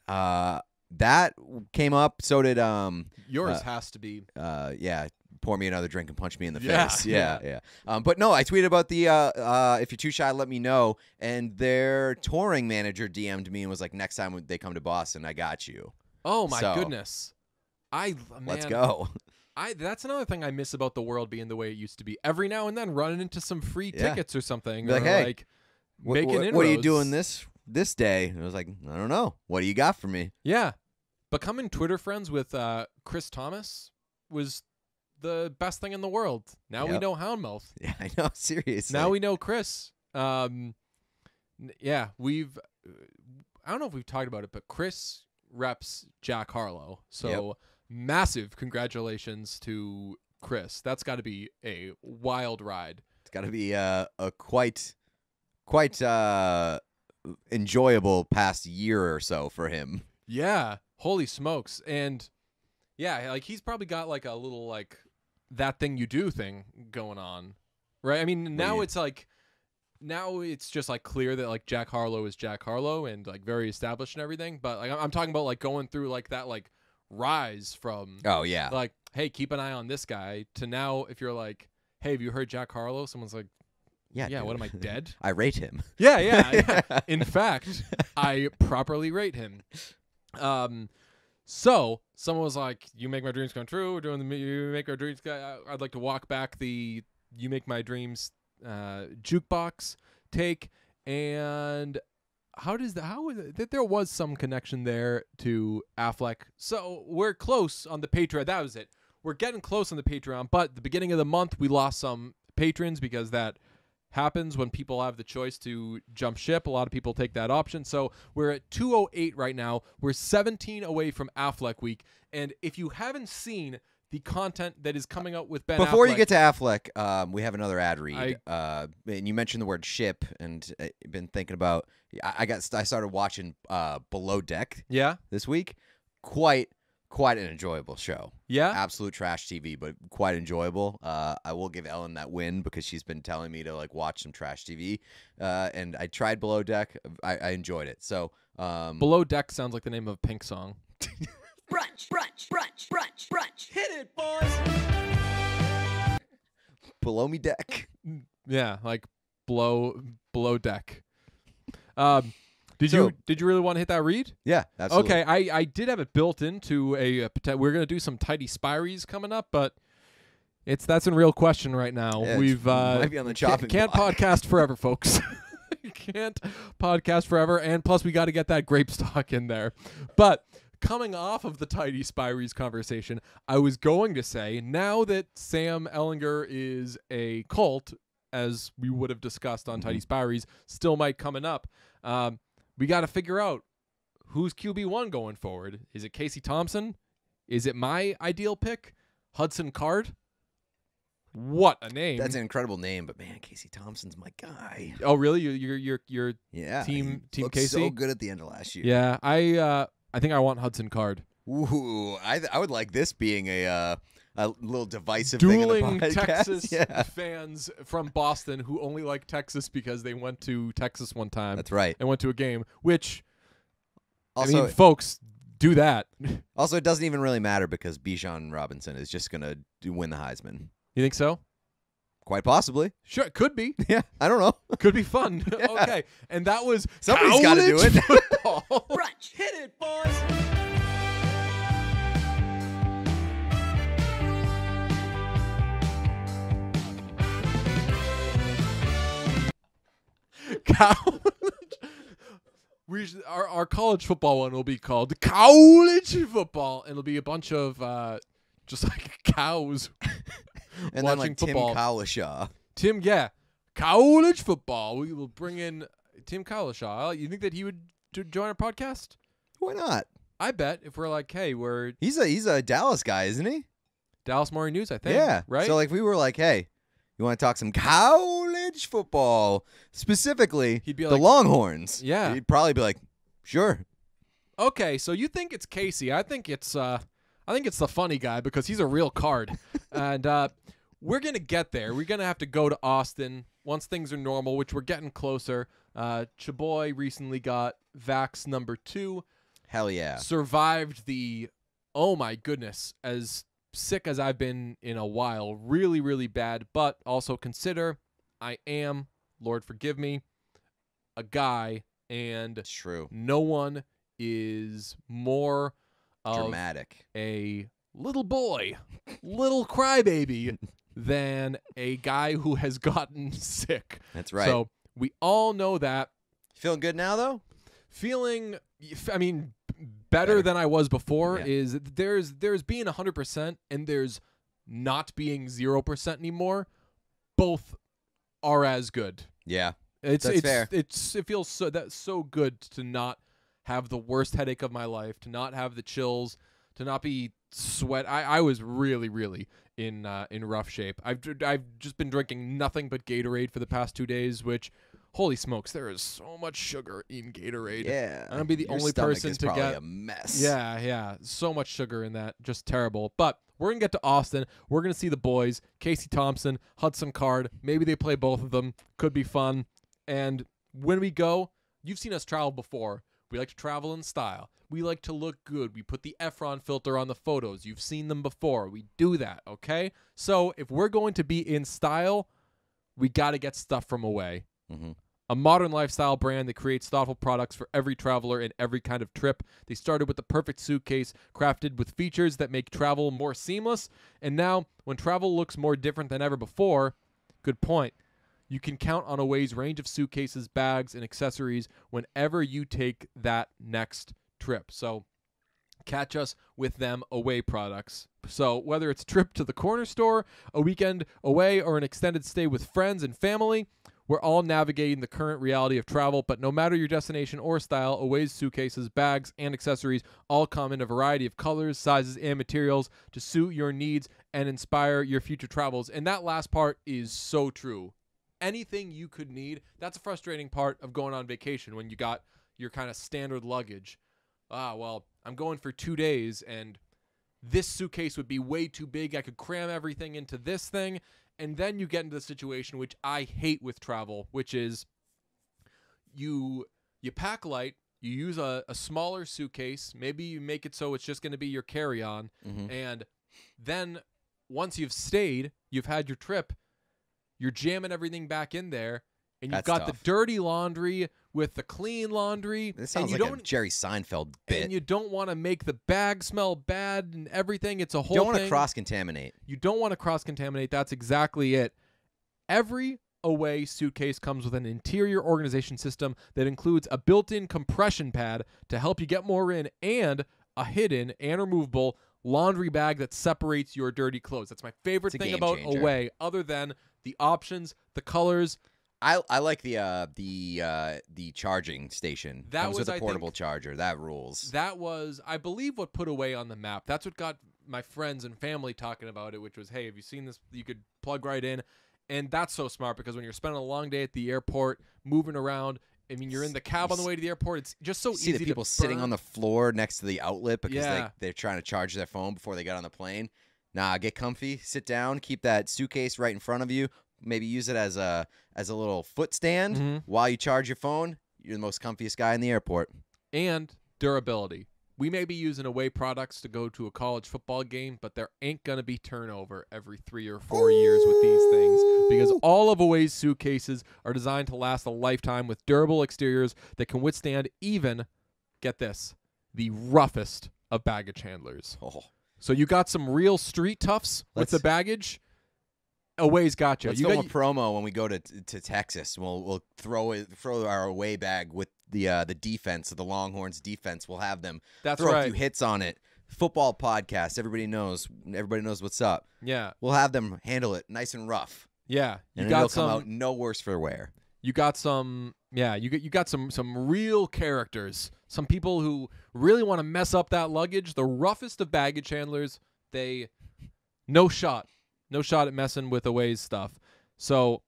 uh, that came up. So did um Yours Uh, has to be. uh yeah pour me another drink and punch me in the Yeah, face yeah yeah, um but no i tweeted about the uh uh if you're too shy let me know and their touring manager dm'd me and was like next time they come to boston i got you Oh my so- goodness. I man, let's go I that's another thing I miss about the world being the way it used to be. Every now and then, running into some free Yeah. tickets or something, Be like, or "Hey, like What- making inroads. what are you doing this this day and i was like i don't know what do you got for me Yeah, becoming Twitter friends with uh, Chris Thomas was the best thing in the world. Now we know Houndmouth. yeah i know seriously Now we know Chris. Um, yeah, we've. uh, I don't know if we've talked about it, but Chris reps Jack Harlow. So massive congratulations to Chris. That's got to be a wild ride. it's got to be uh, a quite quite uh enjoyable past year or so for him Yeah, holy smokes. And yeah, like he's probably got like a little like that thing you do thing going on. Right? I mean, now it's like now it's just like clear that like Jack Harlow is Jack Harlow and like very established and everything, but like I'm- I'm talking about like going through like that like rise from oh yeah like hey, keep an eye on this guy to now if you're like, "Hey, have you heard Jack Harlow?" Someone's like, yeah "Yeah, what am I dead?" i rate him Yeah, yeah. yeah. In fact, I properly rate him. Um, so someone was like, "You make my dreams come true." We're doing the "You make our dreams." Go-" I- I'd like to walk back the "You make my dreams" uh, jukebox take, and how does that? How is it, that there was some connection there to Affleck? So we're close on the Patreon. That was it. We're getting close on the Patreon, but the beginning of the month we lost some patrons because that happens when people have the choice to jump ship. A lot of people take that option. So we're at 208 right now. We're 17 away from Affleck week. And if you haven't seen the content that is coming out with Ben. Before you get to Affleck, um, we have another ad read. I- uh, and you mentioned the word ship, and uh, been thinking about. I, I got. I started watching uh, Below Deck yeah, this week. Quite, quite an enjoyable show. yeah, Absolute trash TV, but quite enjoyable. Uh, I will give Ellen that win because she's been telling me to like watch some trash TV. Uh, and I tried Below Deck. I, I enjoyed it. So, um, Below Deck sounds like the name of a Pink song. Brunch, brunch, brunch, brunch, brunch. Hit it, boys. Below Me Deck. Yeah, like blow below deck. Um, did So- you did you really want to hit that read? Yeah, absolutely. Okay, I, I did have it built into a, a we're gonna do some tidy spiries coming up, but it's that's in real question right now. Yeah, We've uh, might be on the can't- chopping can't block. podcast forever, folks. can't podcast forever, and plus we got to get that grape stock in there. But coming off of the tidy spiries conversation, I was going to say now that Sam Ehlinger is a Colt, as we would have discussed on tidy spiries, still might coming up. Um, we got to figure out who's QB one going forward. Is it Casey Thompson? Is it my ideal pick, Hudson Card? What a name! That's an incredible name, but man, Casey Thompson's my guy. oh, really? You- You're you're you're Yeah, Team- Team Casey? So good at the end of last year. yeah. I uh I think I want Hudson Card. Ooh, I I would like this being a uh, a little divisive Dueling the. Texas Yeah, fans from Boston who only like Texas because they went to Texas one time that's right. and went to a game. Which Also, I mean, folks, do that. also, it doesn't even really matter because Bijan Robinson is just gonna do, win the Heisman. You think so? Quite possibly. Sure, it could be. Yeah, I don't know. Could be fun. okay, and that was Somebody's gotta do it. football. Brunch. Hit it, boys. college. We should, our our college football one will be called college football, and it'll be a bunch of uh, just like cows And then watching like football. Tim Cowlishaw. Tim, yeah, college football. We will bring in Tim Cowlishaw. You think that he would join our podcast? Why not? I bet if we're like, hey, we're He's a he's a Dallas guy, isn't he? Dallas Morning News, I think. yeah. right. So like we were like, hey, you want to talk some college football, specifically He'd be the like- Longhorns? Yeah. He'd probably be like, sure. Okay, so you think it's Casey? I think it's uh, I think it's the funny guy because he's a real card, and uh, we're gonna get there. We're gonna have to go to Austin once things are normal, which we're getting closer. Uh, Chaboy recently got vax number two, Hell yeah. survived the oh my goodness, as sick as I've been in a while, really really bad. But also consider I am Lord forgive me, a guy, and It's true. no one is more Dramatic. a little boy, little crybaby than a guy who has gotten sick. That's right. So we all know that. Feeling good now though? Feeling, I mean, better, Better. than I was before Yeah. is there's there's being 100% and there's not being 0% anymore. Both are as good. Yeah. It's That's it's fair. it's it feels so that's so good to not have the worst headache of my life, to not have the chills, to not be sweat. I, I was really really in uh, in rough shape. I've I've just been drinking nothing but Gatorade for the past two days, which holy smokes, there is so much sugar in Gatorade. Yeah. I'm gonna be the only person to get- a mess. Yeah, yeah. So much sugar in that. Just terrible. But we're going to get to Austin. We're going to see the boys Casey Thompson, Hudson Card. Maybe they play both of them. Could be fun. And when we go, you've seen us travel before. We like to travel in style. We like to look good. We put the Efron filter on the photos. You've seen them before. We do that, okay? So if we're going to be in style, we got to get stuff from away Mhm. a modern lifestyle brand that creates thoughtful products for every traveler and every kind of trip. They started with the perfect suitcase, crafted with features that make travel more seamless. And now, when travel looks more different than ever before, good point. You can count on Away's range of suitcases, bags, and accessories whenever you take that next trip. So, catch us with them away products. So, whether it's a trip to the corner store, a weekend away, or an extended stay with friends and family, We're all navigating the current reality of travel, but no matter your destination or style, Away's suitcases, bags, and accessories all come in a variety of colors, sizes, and materials to suit your needs and inspire your future travels. And that last part is so true. Anything you could need, that's a frustrating part of going on vacation when you got your kind of standard luggage. Ah, well, I'm going for two days and this suitcase would be way too big. I could cram everything into this thing. And then you get into the situation which I hate with travel, which is you you pack light, you use a, a smaller suitcase, maybe you make it so it's just gonna be your carry on, Mhm. and then once you've stayed, you've had your trip, you're jamming everything back in there, and you've That's got tough. the dirty laundry with the clean laundry. This and sounds you like don't a Jerry Seinfeld bit. and you don't want to make the bag smell bad and everything. It's a whole You don't want to cross contaminate. You don't want to cross contaminate. That's exactly it. Every away suitcase comes with an interior organization system that includes a built in compression pad to help you get more in and a hidden and removable laundry bag that separates your dirty clothes. That's my favorite thing about changer. away, other than the options, the colors. I I like the uh the uh the charging station. That Comes was, with a portable think- charger. That rules. That was, I believe, what put away on the map. That's what got my friends and family talking about it, which was, hey, have you seen this? You could plug right in. And that's so smart because when you're spending a long day at the airport, moving around, I mean, you're in the cab on the way to the airport. It's just so see easy the people sitting on the floor next to the outlet because Yeah. they they're trying to charge their phone before they get on the plane. Nah, get comfy, sit down, keep that suitcase right in front of you. Maybe use it as a as a little foot stand Mhm. while you charge your phone. You're the most comfiest guy in the airport. and durability. We may be using away products to go to a college football game, but there ain't going to be turnover every three or four years with these things because all of Away's suitcases are designed to last a lifetime with durable exteriors that can withstand even, get this, the roughest of baggage handlers. Oh, So you got some real street toughs with the baggage. Away's got you. let's you got a promo when we go to to Texas. We'll we'll throw it throw our away bag with the uh, the defense of the Longhorns defense. We'll have them that's throw a few hits on it. Football podcast. Everybody knows. Everybody knows what's up. Yeah, We'll have them handle it nice and rough, yeah. You and got it'll some. come out no worse for wear. You got some yeah you got you got some some real characters some people who really want to mess up that luggage the roughest of baggage handlers they no shot no shot at messing with away's stuff so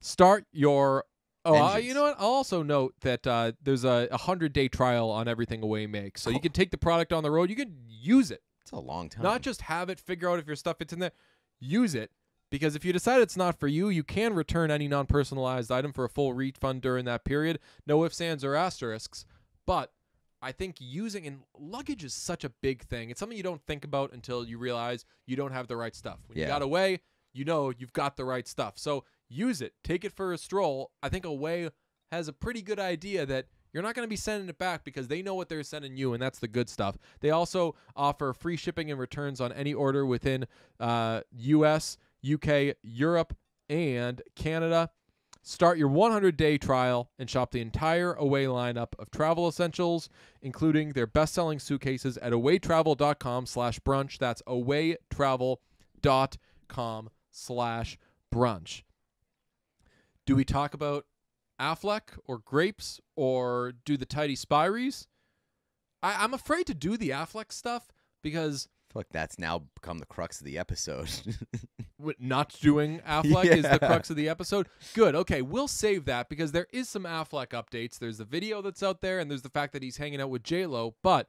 start your oh uh, you know what i'll also note that uh, there's a, a hundred day trial on everything away makes so you Oh. can take the product on the road you can use it It's a long time. not just have it, figure out if your stuff fits in there, use it. Because if you decide it's not for you, you can return any non personalized item for a full refund during that period. No ifs, ands, or asterisks. But I think using and luggage is such a big thing. It's something you don't think about until you realize you don't have the right stuff. When you got away, you know you've got the right stuff. So use it. Take it for a stroll. I think Away has a pretty good idea that you're not going to be sending it back because they know what they're sending you, and that's the good stuff. They also offer free shipping and returns on any order within uh, U.S., UK, Europe, and Canada. Start your 100 day trial and shop the entire Away lineup of travel essentials, including their best selling suitcases at awaytravel.com slash brunch. That's awaytravel.com slash brunch. Do we talk about Affleck or grapes or do the tidy spiries? I, I'm afraid to do the Affleck stuff because feel like that's now become the crux of the episode. not doing Affleck is the Yeah. crux of the episode. Good. Okay, we'll save that because there is some Affleck updates. There's the video that's out there, and there's the fact that he's hanging out with J Lo. But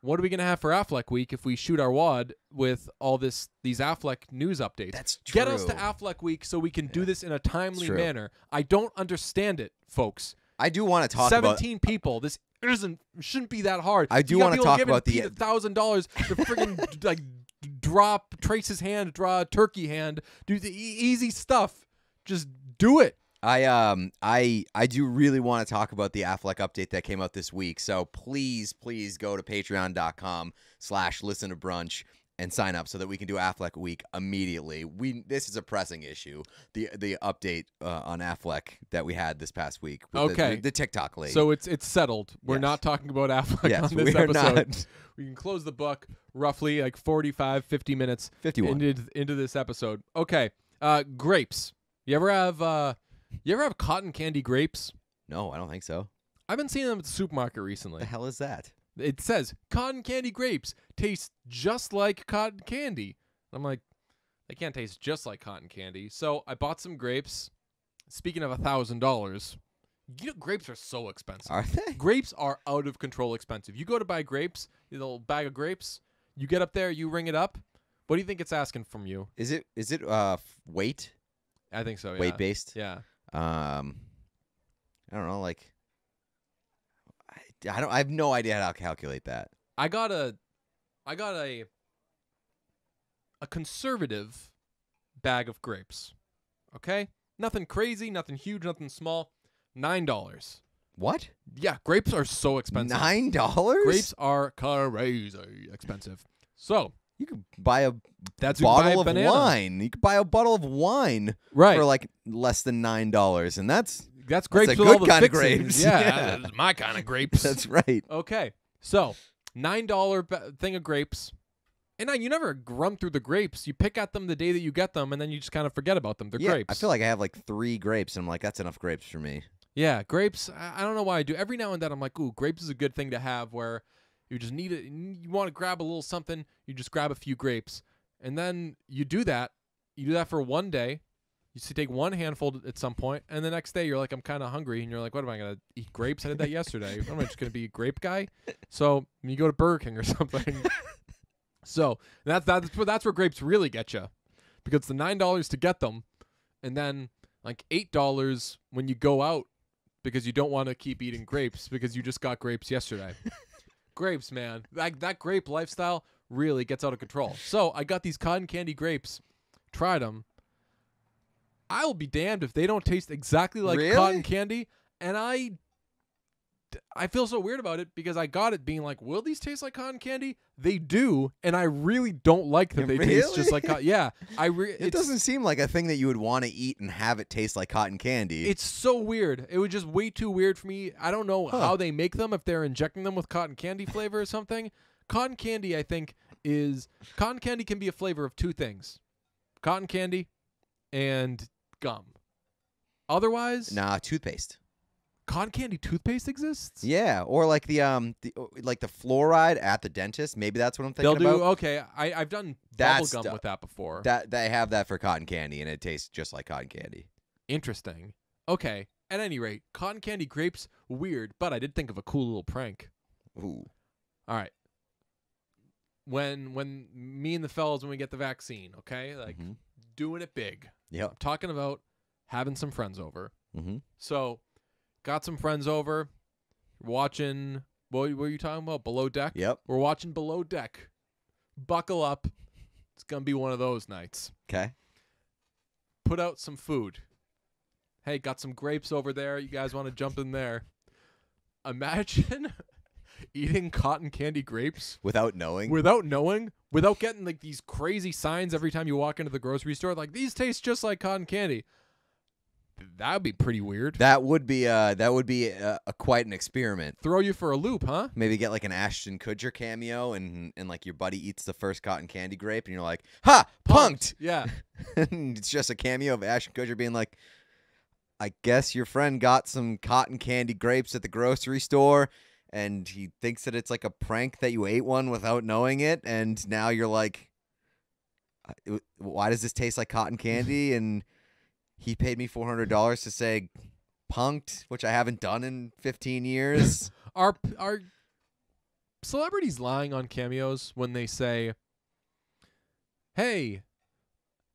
what are we gonna have for Affleck week if we shoot our wad with all this these Affleck news updates? That's true. Get us to Affleck week so we can do this in a timely true. manner. I don't understand it, folks. I do want to talk about. 17 people. This isn't shouldn't be that hard. I do wanna talk about the- thousand dollars to friggin' like drop Trace's hand, draw a turkey hand, do the e- easy stuff. Just do it. I um I I do really want to talk about the Affleck update that came out this week. So please, please go to patreon.com slash listen to brunch and sign up so that we can do Affleck week immediately. We this is a pressing issue. The the update uh, on Affleck that we had this past week. with Okay. The, the TikTok lady. So it's it's settled. We're Yes. not talking about Affleck yes, on this we episode. not. We can close the book roughly like 45, 50 minutes 51. into into this episode. Okay. Uh grapes. You ever have uh You ever have cotton candy grapes? No, I don't think so. I've been seeing them at the supermarket recently. the hell is that? It says cotton candy grapes taste just like cotton candy. I'm like, they can't taste just like cotton candy. So I bought some grapes. Speaking of a thousand dollars, you know grapes are so expensive. Are they? grapes are out of control expensive. You go to buy grapes, a little bag of grapes. You get up there, you ring it up. What do you think it's asking from you? Is it is it uh weight I think so. Yeah. weight based? Yeah. Um, I don't know. Like, I, don't. I have no idea how to calculate that. I got a I got a a conservative bag of grapes. Okay? Nothing crazy, nothing huge, nothing small. Nine dollars. What? Yeah, grapes are so expensive. Nine dollars? Grapes are crazy expensive. So You could buy a that's you can buy bottle a of banana. wine. You could buy a bottle of wine Right. for like less than nine dollars, and that's that's grapes a with all good the kind of grapes. Yeah, Yeah. that's my kind of grapes. that's right. Okay, so nine dollar thing of grapes, and now you never run through the grapes. You pick at them the day that you get them, and then you just kind of forget about them. They're yeah, grapes. I feel like I have like three grapes, and I'm like, that's enough grapes for me. yeah, grapes. I, I don't know why I do. Every now and then, I'm like, ooh, grapes is a good thing to have. Where you just need it. You want to grab a little something, you just grab a few grapes, and then you do that. You do that for one day. You take one handful at some point, and the next day you're like, I'm kind of hungry, and you're like, what am I gonna eat grapes? I did that yesterday. I'm I just gonna be a grape guy? So you go to Burger King or something. so that's that's where that's where grapes really get you, because the nine dollars to get them, and then like eight dollars when you go out because you don't want to keep eating grapes because you just got grapes yesterday. grapes, man, that that grape lifestyle really gets out of control. So I got these cotton candy grapes, tried them. I will be damned if they don't taste exactly like Really? cotton candy, and I. I feel so weird about it because I got it being like, will these taste like cotton candy? They do, and I really don't like that they taste just like cotton. Yeah, I re- It doesn't seem like a thing that you would want to eat and have it taste like cotton candy. It's so weird. It was just way too weird for me. I don't know Huh. how they make them, if they're injecting them with cotton candy flavor or something. Cotton candy, I think, is cotton candy can be a flavor of two things cotton candy and gum. Otherwise, nah, toothpaste. cotton candy toothpaste exists. Yeah, or like the um, the, like the fluoride at the dentist. Maybe that's what I'm thinking They'll do about. okay. I, I've done bubble That's gum the- with that before. That they have that for cotton candy, and it tastes just like cotton candy. Interesting. Okay. At any rate, cotton candy grapes, weird, but I did think of a cool little prank. Ooh, All right. When when me and the fellas when we get the vaccine, okay? Like Mhm. doing it big. Yep. I'm talking about having some friends over. Mm-hmm. So, got some friends over, watching what were you talking about? Below Deck? Yep. We're watching Below Deck. Buckle up. It's going to be one of those nights. Okay. Put out some food. Hey, got some grapes over there. You guys want to jump in there? Imagine eating cotton candy grapes Without knowing. without knowing, without getting like these crazy signs every time you walk into the grocery store, like these taste just like cotton candy. That would be pretty weird. that would be uh that would be a, a quite an experiment. Throw you for a loop, huh? Maybe get like an Ashton Kutcher cameo, and and like your buddy eats the first cotton candy grape, and you're like, "Ha, punked!" Yeah. it's just a cameo of Ashton Kutcher being like, I guess your friend got some cotton candy grapes at the grocery store and he thinks that it's like a prank that you ate one without knowing it and now you're like "Uh, why does this taste like cotton candy and he paid me $400 to say punked which I haven't done in 15 years Are are celebrities lying on cameos when they say, "Hey,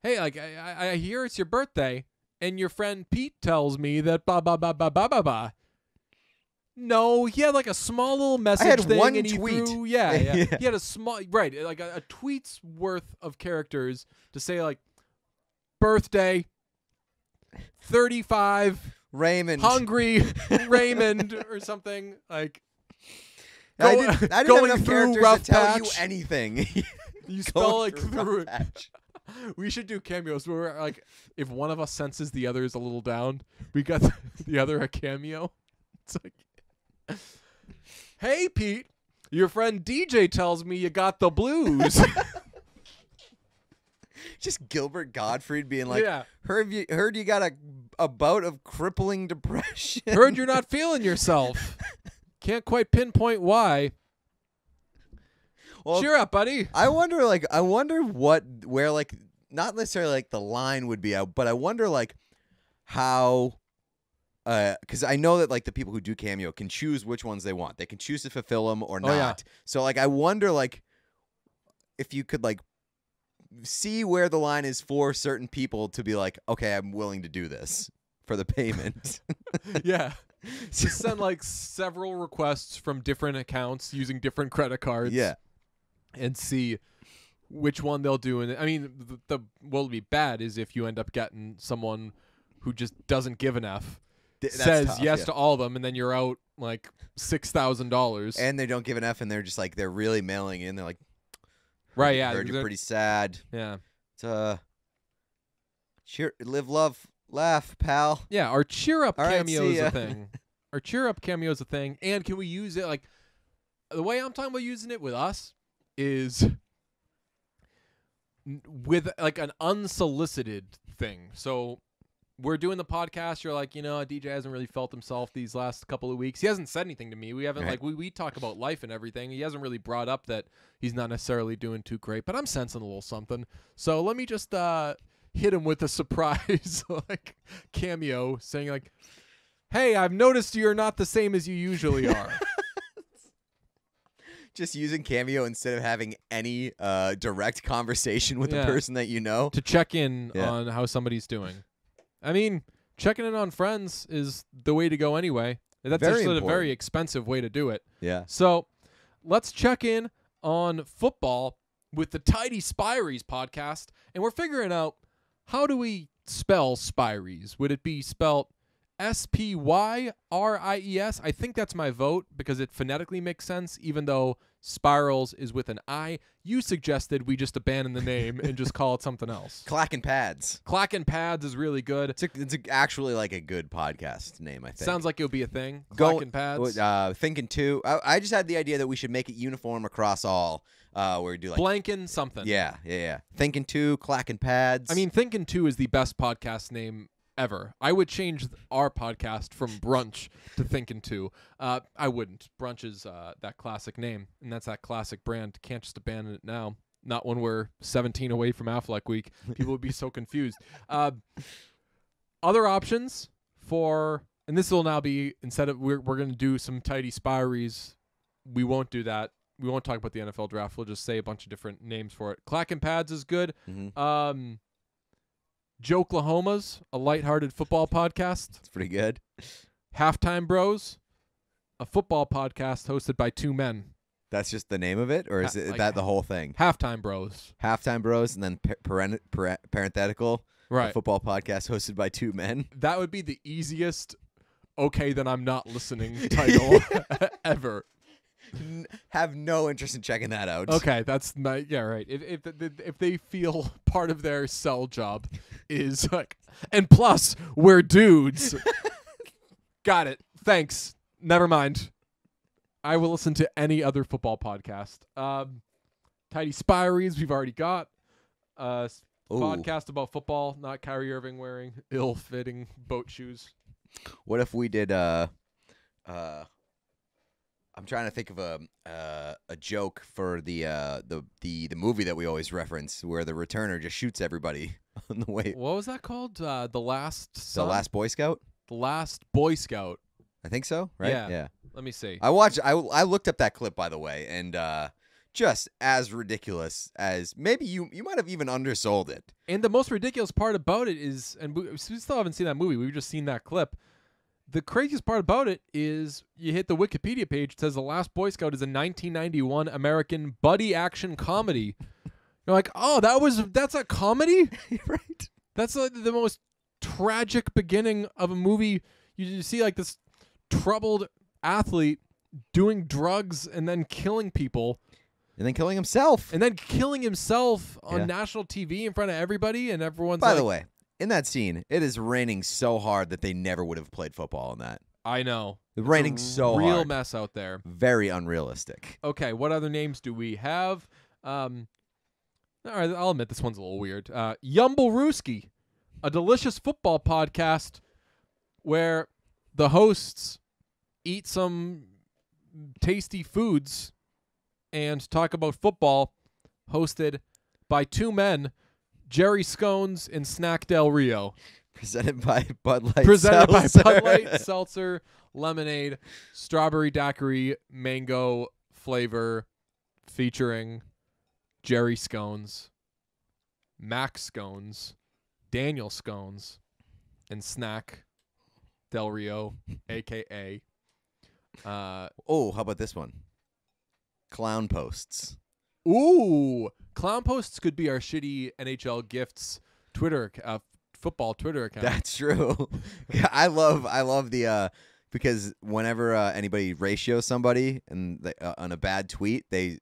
hey, like I, I, I hear it's your birthday, and your friend Pete tells me that ba ba ba ba ba ba ba." No, he had like a small little message I had thing, one and he tweet. threw, yeah, yeah, Yeah. he had a small, right, like a, a tweet's worth of characters to say like, birthday, thirty-five, Raymond hungry Raymond or something like. I didn't, I didn't have enough characters to tell you anything You spell like through rough patch. We should do cameos where we're, like if one of us senses the other is a little down, we got the other a cameo. It's like, hey Pete, your friend DJ tells me you got the blues. Just Gilbert Gottfried being like, yeah. heard you heard you got a a bout of crippling depression. Heard you're not feeling yourself. Can't quite pinpoint why. Well, Cheer up, buddy. I wonder, like, I wonder what, where, like, not necessarily like the line would be out, but I wonder, like, how, uh, because I know that like the people who do cameo can choose which ones they want. They can choose to fulfill them or Oh, yeah. not. So, like, I wonder, like, if you could like see where the line is for certain people to be like, okay, I'm willing to do this for the payment. yeah. Just send like several requests from different accounts using different credit cards. yeah, and see which one they'll do. And I mean, the, the what'll be bad is if you end up getting someone who just doesn't give an F, Th- says tough, yes yeah. to all of them, and then you're out like six thousand dollars. and they don't give an F, and they're just like they're really mailing in. They're like, Right, yeah, heard you're they're- pretty sad. Yeah, It's, uh, cheer, live, love, laugh, pal. yeah. Our cheer up All right, cameo see is a thing. Our cheer up cameo is a thing, and can we use it like the way I'm talking about using it with us is with like an unsolicited thing. So we're doing the podcast. You're like, you know, DJ hasn't really felt himself these last couple of weeks. He hasn't said anything to me. We haven't Right. like we we talk about life and everything. He hasn't really brought up that he's not necessarily doing too great, but I'm sensing a little something. So let me just uh hit him with a surprise like cameo saying like, "Hey, I've noticed you're not the same as you usually are." Just using Cameo instead of having any uh, direct conversation with Yeah. the person that you know. to check in Yeah. on how somebody's doing. I mean, checking in on friends is the way to go anyway. That's Very actually a very expensive way to do it. Yeah. So let's check in on football with the Tidy Spiries podcast, and we're figuring out how do we spell Spiries? Would it be spelled S P Y R I E S? I think that's my vote because it phonetically makes sense, even though spirals is with an I. You suggested we just abandon the name and just call it something else. Clacking Pads. Clack and Pads is really good. It's, a, it's a, actually like a good podcast name, I think. Sounds like it'll be a thing. Go- and Pads. Uh, thinking too. I, I just had the idea that we should make it uniform across all. Uh, where we do like. Blanking something. Yeah, yeah, yeah. Thinking two, clacking pads. I mean, Thinking Two is the best podcast name ever. I would change our podcast from Brunch to Thinking Two. Uh, I wouldn't. Brunch is uh, that classic name, and that's that classic brand. Can't just abandon it now. Not when we're 17 away from Affleck Week. People would be so confused. Uh, other options for, and this will now be instead of we're we're gonna do some tidy spiries. We won't do that. We won't talk about the NFL draft. We'll just say a bunch of different names for it. Clack and Pads is good. Mhm. Um, Joklahoma's a lighthearted football podcast. it's pretty good. Halftime Bros, a football podcast hosted by two men. That's just the name of it, or is Ha- it like- that the whole thing? Halftime Bros. Halftime Bros, and then par- paren- par- parenthetical, a Right. football podcast hosted by two men. That would be the easiest. Okay, then I'm not listening. Title ever. Have no interest in checking that out. Okay, that's my yeah right. If if if they feel part of their cell job is like, and plus we're dudes. Got it. Thanks. Never mind. I will listen to any other football podcast. Um, Tidy Spiries, we've already got. Uh, Ooh. podcast about football, not Kyrie Irving wearing ill-fitting boat shoes. What if we did uh uh I'm trying to think of a uh, a joke for the uh the, the the movie that we always reference where the returner just shoots everybody on the way. What was that called? Uh, the last The last Boy Scout? the last Boy Scout. I think so, right? Yeah. Yeah. Let me see. I watched I I looked up that clip by the way and uh just as ridiculous as maybe you you might have even undersold it. And the most ridiculous part about it is, and we, we still haven't seen that movie. We've just seen that clip. The craziest part about it is you hit the Wikipedia page. It says The Last Boy Scout is a 1991 American buddy action comedy. You're like, oh, that was that's a comedy. right. That's like the most tragic beginning of a movie. You, you see like this troubled athlete doing drugs and then killing people And then killing himself. and then killing himself on Yeah. national TV in front of everybody and everyone's By like, the way, in that scene, it is raining so hard that they never would have played football in that. I know. It's raining so real hard. mess out there. Very unrealistic. Okay, what other names do we have? Um, All right, I'll admit this one's a little weird. Uh, Yumble a delicious football podcast where the hosts eat some tasty foods and talk about football, hosted by two men, Jerry Scones and Snack Del Rio. Presented by Bud Light. Presented Seltzer. by Bud Light, Seltzer, Lemonade, Strawberry Daiquiri, Mango flavor, featuring Jerry Scones, Max Scones, Daniel Scones, and Snack Del Rio, aka. Uh, oh, how about this one? Clown posts. ooh, clown posts could be our shitty NHL gifts Twitter uh, football Twitter account. That's true. Yeah, I love I love the uh because whenever uh, anybody ratios somebody and they, uh, on a bad tweet, they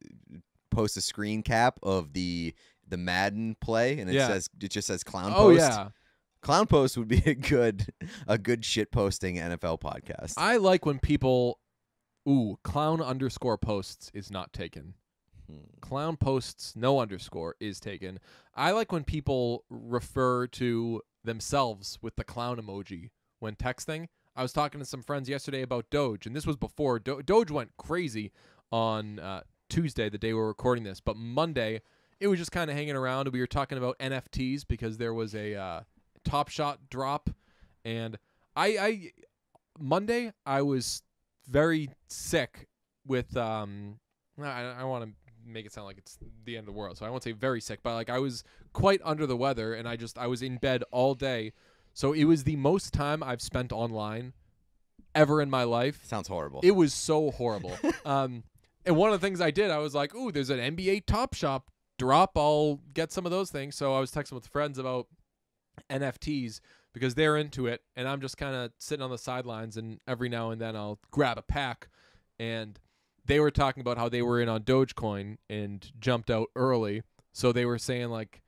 post a screen cap of the the Madden play and it Yeah. says it just says clown oh post. yeah, Clown post would be a good a good shit posting NFL podcast. I like when people. Ooh, clown underscore posts is not taken. Clown posts no underscore is taken. I like when people refer to themselves with the clown emoji when texting. I was talking to some friends yesterday about Doge, and this was before Do- Doge went crazy on uh, Tuesday, the day we're recording this. But Monday, it was just kind of hanging around, we were talking about NFTs because there was a uh, Top Shot drop, and I, I Monday I was very sick with um I, I want to make it sound like it's the end of the world so I won't say very sick but like I was quite under the weather and I just I was in bed all day so it was the most time I've spent online ever in my life Sounds horrible. it was so horrible. um, and one of the things I did, I was like, "Ooh, there's an NBA Top Shot drop. I'll get some of those things." So I was texting with friends about NFTs because they're into it, and I'm just kind of sitting on the sidelines. And every now and then, I'll grab a pack. And they were talking about how they were in on Dogecoin and jumped out early. So they were saying like,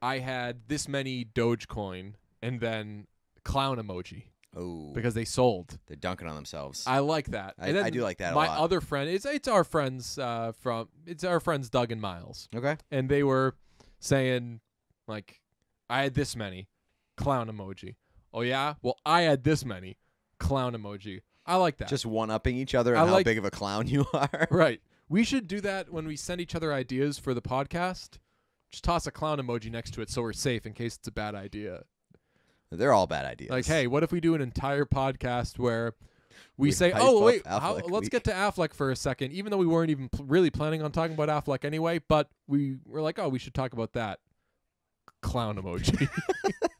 I had this many Dogecoin, and then clown emoji oh, because they sold. they're dunking on themselves. I like that. I- I do like that a My other friend, it's it's our friends uh, from it's our friends Doug and Miles, okay. and they were saying like, I had this many clown emoji. Oh yeah, well I had this many clown emoji. I like that. Just one upping each other I and how like- big of a clown you are. right. We should do that when we send each other ideas for the podcast. Just toss a clown emoji next to it so we're safe in case it's a bad idea. They're all bad ideas. Like, hey, what if we do an entire podcast where we, We say, hype "Oh up wait, how, Affleck let's week." get to Affleck for a second, even though we weren't even pl- really planning on talking about Affleck anyway, but we were like, "Oh, we should talk about that." Clown emoji.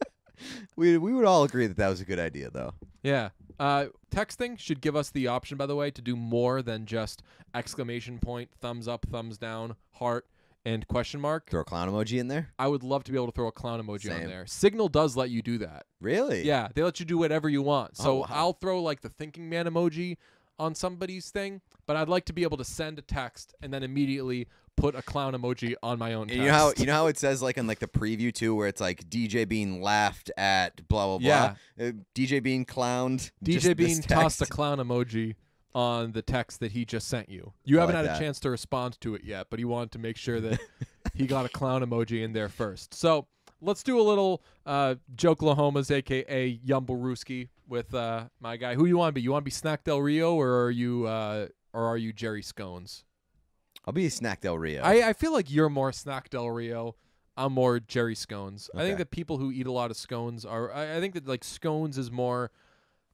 we we would all agree that that was a good idea, though. yeah. Uh, texting should give us the option, by the way, to do more than just exclamation point, thumbs up, thumbs down, heart, and question mark. Throw a clown emoji in there. I would love to be able to throw a clown emoji on there. Signal does let you do that. Really? Yeah, they let you do whatever you want. So Oh, wow. I'll throw like the thinking man emoji on somebody's thing, but I'd like to be able to send a text and then immediately put a clown emoji on my own you know how you know how it says like in like the preview too, where it's like DJ Bean laughed at blah blah blah. Yeah. Uh, DJ Bean clowned. DJ Bean tossed a clown emoji on the text that he just sent you. You haven't like had a chance to respond to it yet, but he wanted to make sure that he got a clown emoji in there first. So let's do a little uh, Jokelahomas, aka Yumbleruski, with uh, my guy. Who you want to be? You want to be Snack Del Rio, or are you, uh, or are you Jerry Scones? I'll be a Snack Del Rio. I, I feel like you're more Snack Del Rio. I'm more Jerry Scones. I think that people who eat a lot of scones are. I, I think that like scones is more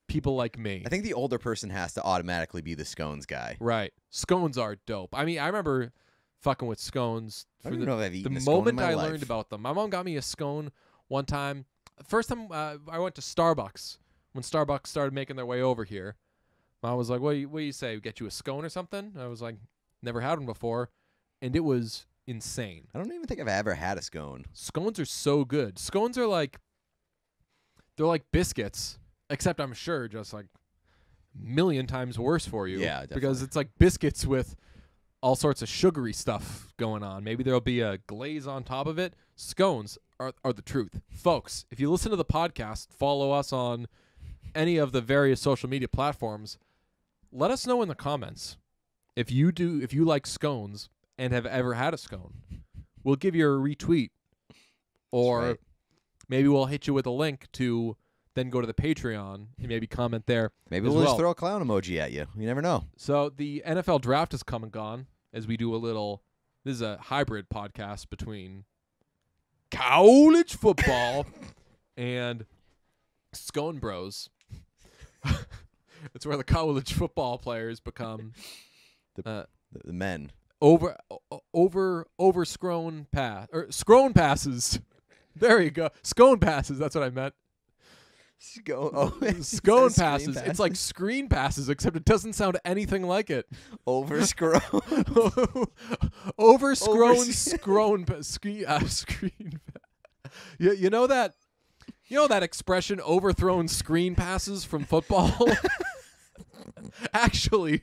people like me. I think the older person has to automatically be the scones guy. Right. Scones are dope. I mean, I remember fucking with scones I for don't the, even know if I've the eaten a scone in moment my I life. learned about them. My mom got me a scone one time. First time uh, I went to Starbucks when Starbucks started making their way over here. Mom was like, "What do you, what do you say? Get you a scone or something?" I was like, "Never had one before," and it was insane. I don't even think I've ever had a scone. Scones are so good. Scones are like they're like biscuits, except I'm sure just like million times worse for you. Yeah, because it's like biscuits with all sorts of sugary stuff going on. Maybe there'll be a glaze on top of it. Scones are are the truth, folks. If you listen to the podcast, follow us on any of the various social media platforms. Let us know in the comments if you do if you like scones and have ever had a scone. we'll give you a retweet, or right. maybe we'll hit you with a link to then go to the Patreon and maybe comment there. Maybe we'll well. just throw a clown emoji at you. You never know. So the NFL draft has come and gone as we do a little. This is a hybrid podcast between college football and Scone Bros. it's where the college football players become The- uh, The, the men. over over over scrone pass or scrone passes. There you go. Scone passes. That's what I meant. Go, oh, Scone passes. It's like screen passes, except it doesn't sound anything like it. over scroll. over scrone scrone pa- screen uh, screen. pa- You you know that you know that expression overthrown screen passes from football. Actually,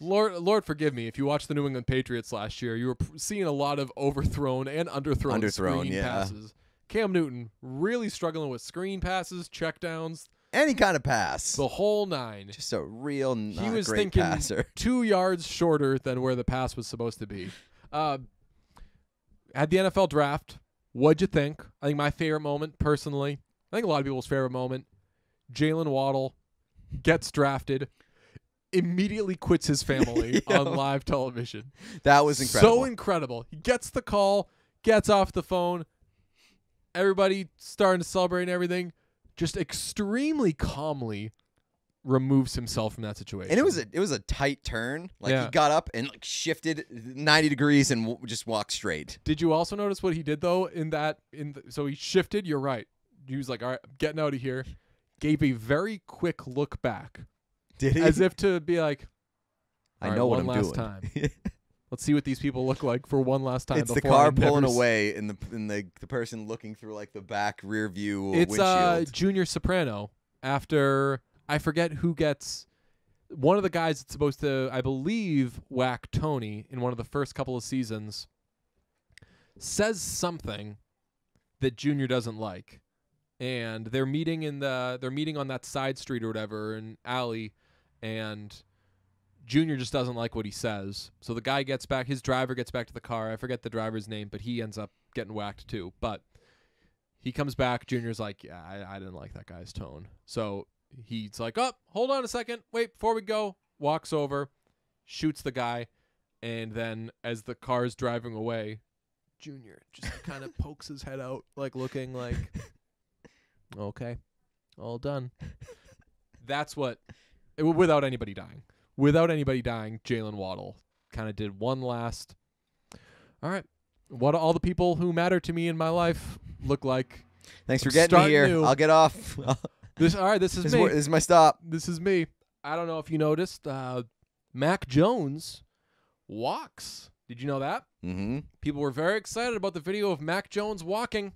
Lord Lord forgive me if you watched the New England Patriots last year, you were seeing a lot of overthrown and underthrown, Underthrown, screen yeah. passes. Cam Newton really struggling with screen passes, checkdowns, Any kind of pass. the whole nine. Just a real not he was great thinking passer. two yards shorter than where the pass was supposed to be. Uh, at the NFL draft, what'd you think? I think my favorite moment, personally, I think a lot of people's favorite moment, Jaylen Waddle gets drafted, immediately quits his family on live television. That was incredible. So incredible. He gets the call, gets off the phone. Everybody starting to celebrate and everything. Just extremely calmly removes himself from that situation. and it was a it was a tight turn. Like Yeah. he got up and like shifted 90 degrees and w- just walked straight. Did you also notice what he did though? In that, in the, so he shifted. You're right. He was like, "All right, I'm getting out of here." Gave a very quick look back, Did he? as if to be like, I "All right, know what one I'm last doing. time. "Let's see what these people look like for one last time." it's the before I car never pulling s- away and the and the the person looking through like the back rear view It's uh. Junior Soprano. After I forget who gets one of the guys that's supposed to, I believe, whack Tony in one of the first couple of seasons. Says something that Junior doesn't like, and they're meeting in the they're meeting on that side street or whatever and alley, and Junior just doesn't like what he says. So the guy gets back, his driver gets back to the car. I forget the driver's name, but he ends up getting whacked too. But he comes back. Junior's like, yeah, I, I didn't like that guy's tone. So he's like, oh, hold on a second. Wait, before we go, walks over, shoots the guy, and then as the car's driving away, Junior just kind of pokes his head out, like looking like, okay, all done. That's what, without anybody dying. Without anybody dying, Jaylen Waddle kind of did one last. All right, what do all the people who matter to me in my life look like? Thanks for getting me here. new. I'll get off. This all right. This is this, is me. where- this is my stop. this is me. I don't know if you noticed. Uh, Mac Jones walks. Did you know that? hmm People were very excited about the video of Mac Jones walking.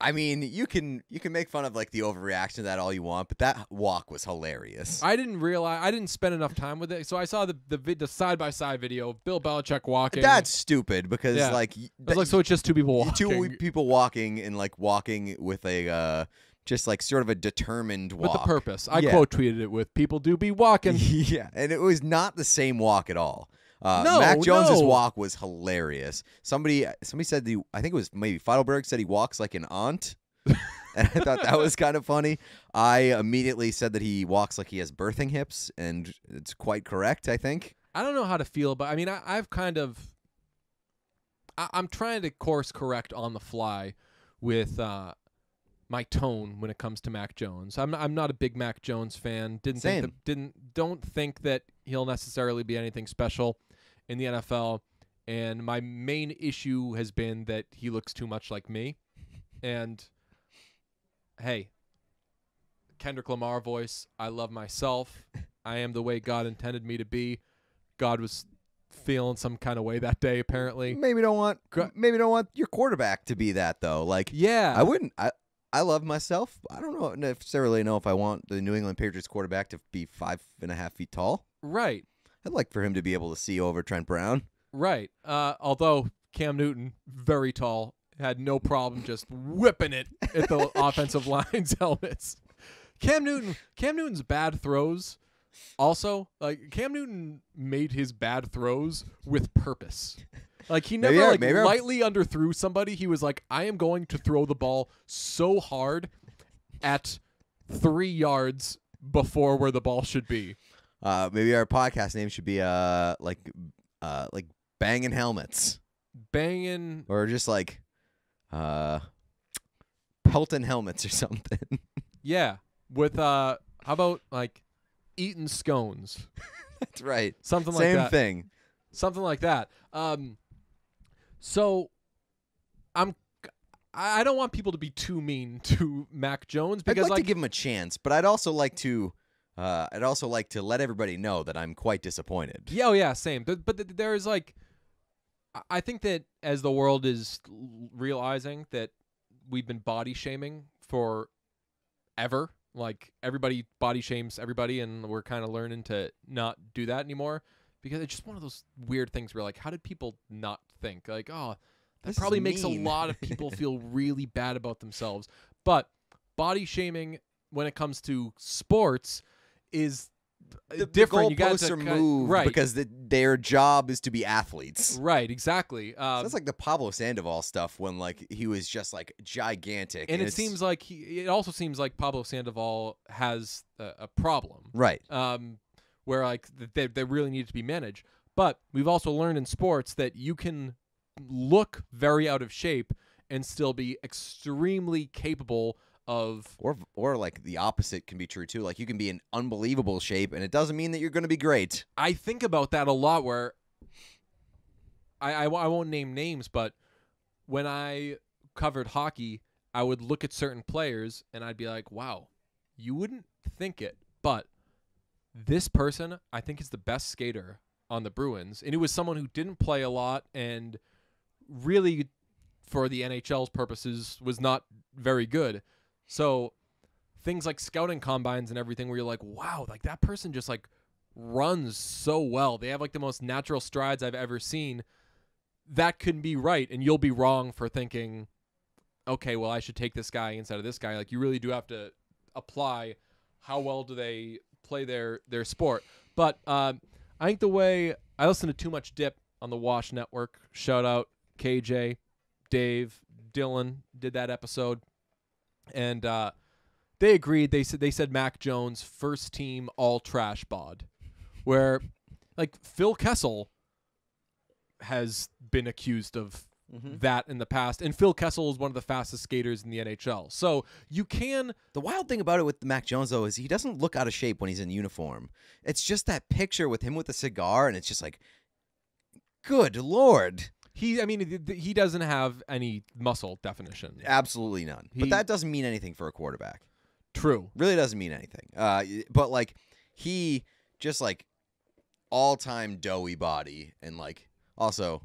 I mean, you can you can make fun of like the overreaction to that all you want, but that walk was hilarious. I didn't realize. I didn't spend enough time with it, so I saw the the, vid, the side by side video of Bill Belichick walking. That's stupid because Yeah. like y- I was that- like, so it's just two people walking. two people walking and like walking with a uh just like sort of a determined walk. with a purpose. I Yeah. quote tweeted it with "People do be walking." yeah, and it was not the same walk at all. Uh, No, Mac Jones's no. walk was hilarious. Somebody, somebody said the, I think it was maybe Feidelberg said he walks like an aunt, and I thought that was kind of funny. I immediately said that he walks like he has birthing hips, and it's quite correct. I think. I don't know how to feel, but I mean, I, I've kind of, I, I'm trying to course correct on the fly with uh, my tone when it comes to Mac Jones. I'm I'm not a big Mac Jones fan. Didn't think Same. that, didn't don't think that he'll necessarily be anything special in the NFL. And my main issue has been that he looks too much like me. And hey, Kendrick Lamar voice. I love myself. I am the way God intended me to be. God was feeling some kind of way that day, apparently. Maybe don't want, maybe don't want your quarterback to be that though. Like Yeah. I wouldn't. I I love myself. I don't know necessarily know if I want the New England Patriots quarterback to be five and a half feet tall. right. I'd like for him to be able to see over Trent Brown. Right. Uh, although Cam Newton, very tall, had no problem just whipping it at the offensive line's helmets. Cam Newton, Cam Newton's bad throws. Also, like Cam Newton made his bad throws with purpose. Like he never I- like maybe I'm- lightly underthrew somebody. He was like, I am going to throw the ball so hard at three yards before where the ball should be. Uh, maybe our podcast name should be uh like uh like banging helmets Banging or just like uh pelting helmets or something. Yeah. With uh how about like eating scones? That's right. Something like Same that. thing. Something like that. Um so I'm I don't want people to be too mean to Mac Jones I'd because like, to give him a chance, but I'd also like to uh I'd also like to let everybody know that I'm quite disappointed. Yeah, oh yeah, same. But there is like, I- I think that as the world is realizing that we've been body shaming for ever, like everybody body shames everybody, and we're kind of learning to not do that anymore because it's just one of those weird things where like, how did people not think like, oh, that This probably makes a lot of people feel really bad about themselves. But body shaming when it comes to sports is The, different. The goalposts are moved right? because the, their job is to be athletes. Right, exactly. Um, That's like the Pablo Sandoval stuff when like he was just like gigantic, and it seems like he. It also seems like Pablo Sandoval has a, a problem, right. um, where like they they really need to be managed. But we've also learned in sports that you can look very out of shape and still be extremely capable of. Or or like the opposite can be true too. Like you can be in unbelievable shape, and it doesn't mean that you're going to be great. I think about that a lot. Where I, I, I won't name names, but when I covered hockey, I would look at certain players and I'd be like, wow, you wouldn't think it, but this person I think is the best skater on the Bruins. And it was someone who didn't play a lot and really, for the NHL's purposes, was not very good. So things like scouting combines and everything where you're like, wow, like that person just like runs so well. They have like the most natural strides I've ever seen. That could be right, and you'll be wrong for thinking, okay, well, I should take this guy instead of this guy. Like you really do have to apply how well do they play their their sport. But um, I think the way I listen to too much dip on the Wash Network. Shout out KJ, Dave, Dylan did that episode, and uh, they agreed. They said they said Mac Jones first team all trash bod, where like Phil Kessel has been accused of that in the past, and Phil Kessel is one of the fastest skaters in the NHL. So you can The wild thing about it with Mac Jones though is he doesn't look out of shape when he's in uniform. It's just that picture with him with a cigar, and it's just like, good lord, he. I mean, th- th- he doesn't have any muscle definition. absolutely none. He- but that doesn't mean anything for a quarterback. True. Really doesn't mean anything. Uh, but like he just like all time doughy body and like also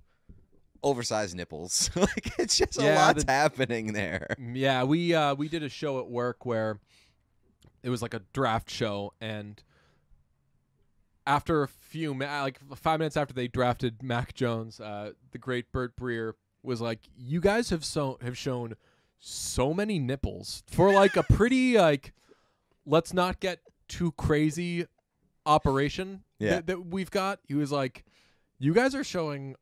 oversized nipples. like it's just a Yeah, lot's the- happening there. Yeah, we uh, we did a show at work where it was like a draft show, and after a few mi- like five minutes after they drafted Mac Jones, uh, the great Bert Breer was like, "You guys have so have shown so many nipples for like a pretty like let's not get too crazy operation Yeah. that, that we've got." He was like, "You guys are showing."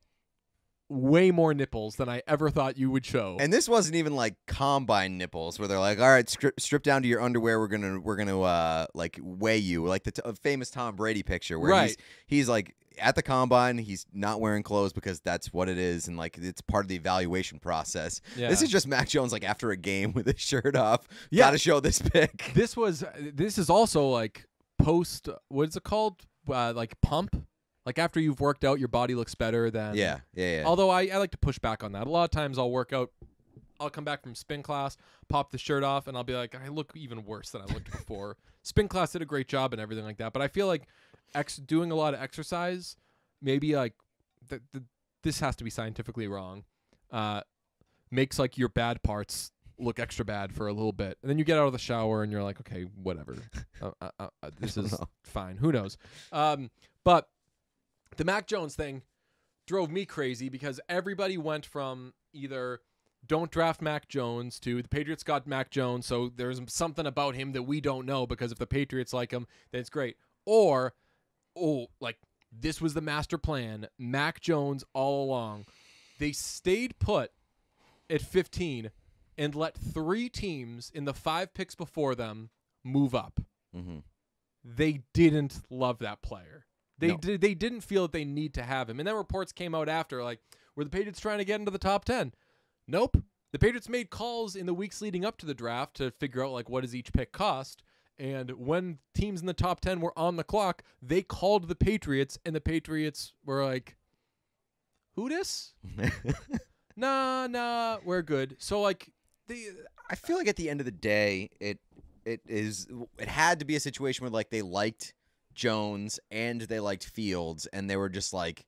Way more nipples than I ever thought you would show. And this wasn't even like combine nipples where they're like, "All right, strip, strip down to your underwear. We're gonna we're gonna uh like weigh you." Like the t- famous Tom Brady picture where he's he's like at the combine, he's not wearing clothes because that's what it is, and like it's part of the evaluation process. Yeah. This is just Mac Jones like after a game with his shirt off. Yeah. Got to show this pic. this was this is also like post what is it called uh, like pump like after you've worked out your body looks better than Yeah, yeah, yeah. although I, I like to push back on that a lot of times i'll work out i'll come back from spin class pop the shirt off and i'll be like i look even worse than i looked before spin class did a great job and everything like that but i feel like ex- doing a lot of exercise maybe like th- th- this has to be scientifically wrong uh, makes like your bad parts look extra bad for a little bit, and then you get out of the shower and you're like, okay, whatever, uh, uh, uh, uh, this is fine. Who knows? Um, but the Mac Jones thing drove me crazy because everybody went from either don't draft Mac Jones to the Patriots got Mac Jones, so there's something about him that we don't know because if the Patriots like him, then it's great. Or, oh, like this was the master plan, Mac Jones all along. They stayed put at 15 and let three teams in the five picks before them move up. hmm They didn't love that player. They No. did. They didn't feel that they need to have him. And then reports came out after, like, were the Patriots trying to get into the top 10? Nope. The Patriots made calls in the weeks leading up to the draft to figure out like what does each pick cost. And when teams in the top 10 were on the clock, they called the Patriots, and the Patriots were like, "Who this? Nah, nah, we're good." So like, the I feel like at the end of the day, it it is it had to be a situation where like they liked Jones and they liked Fields, and they were just like,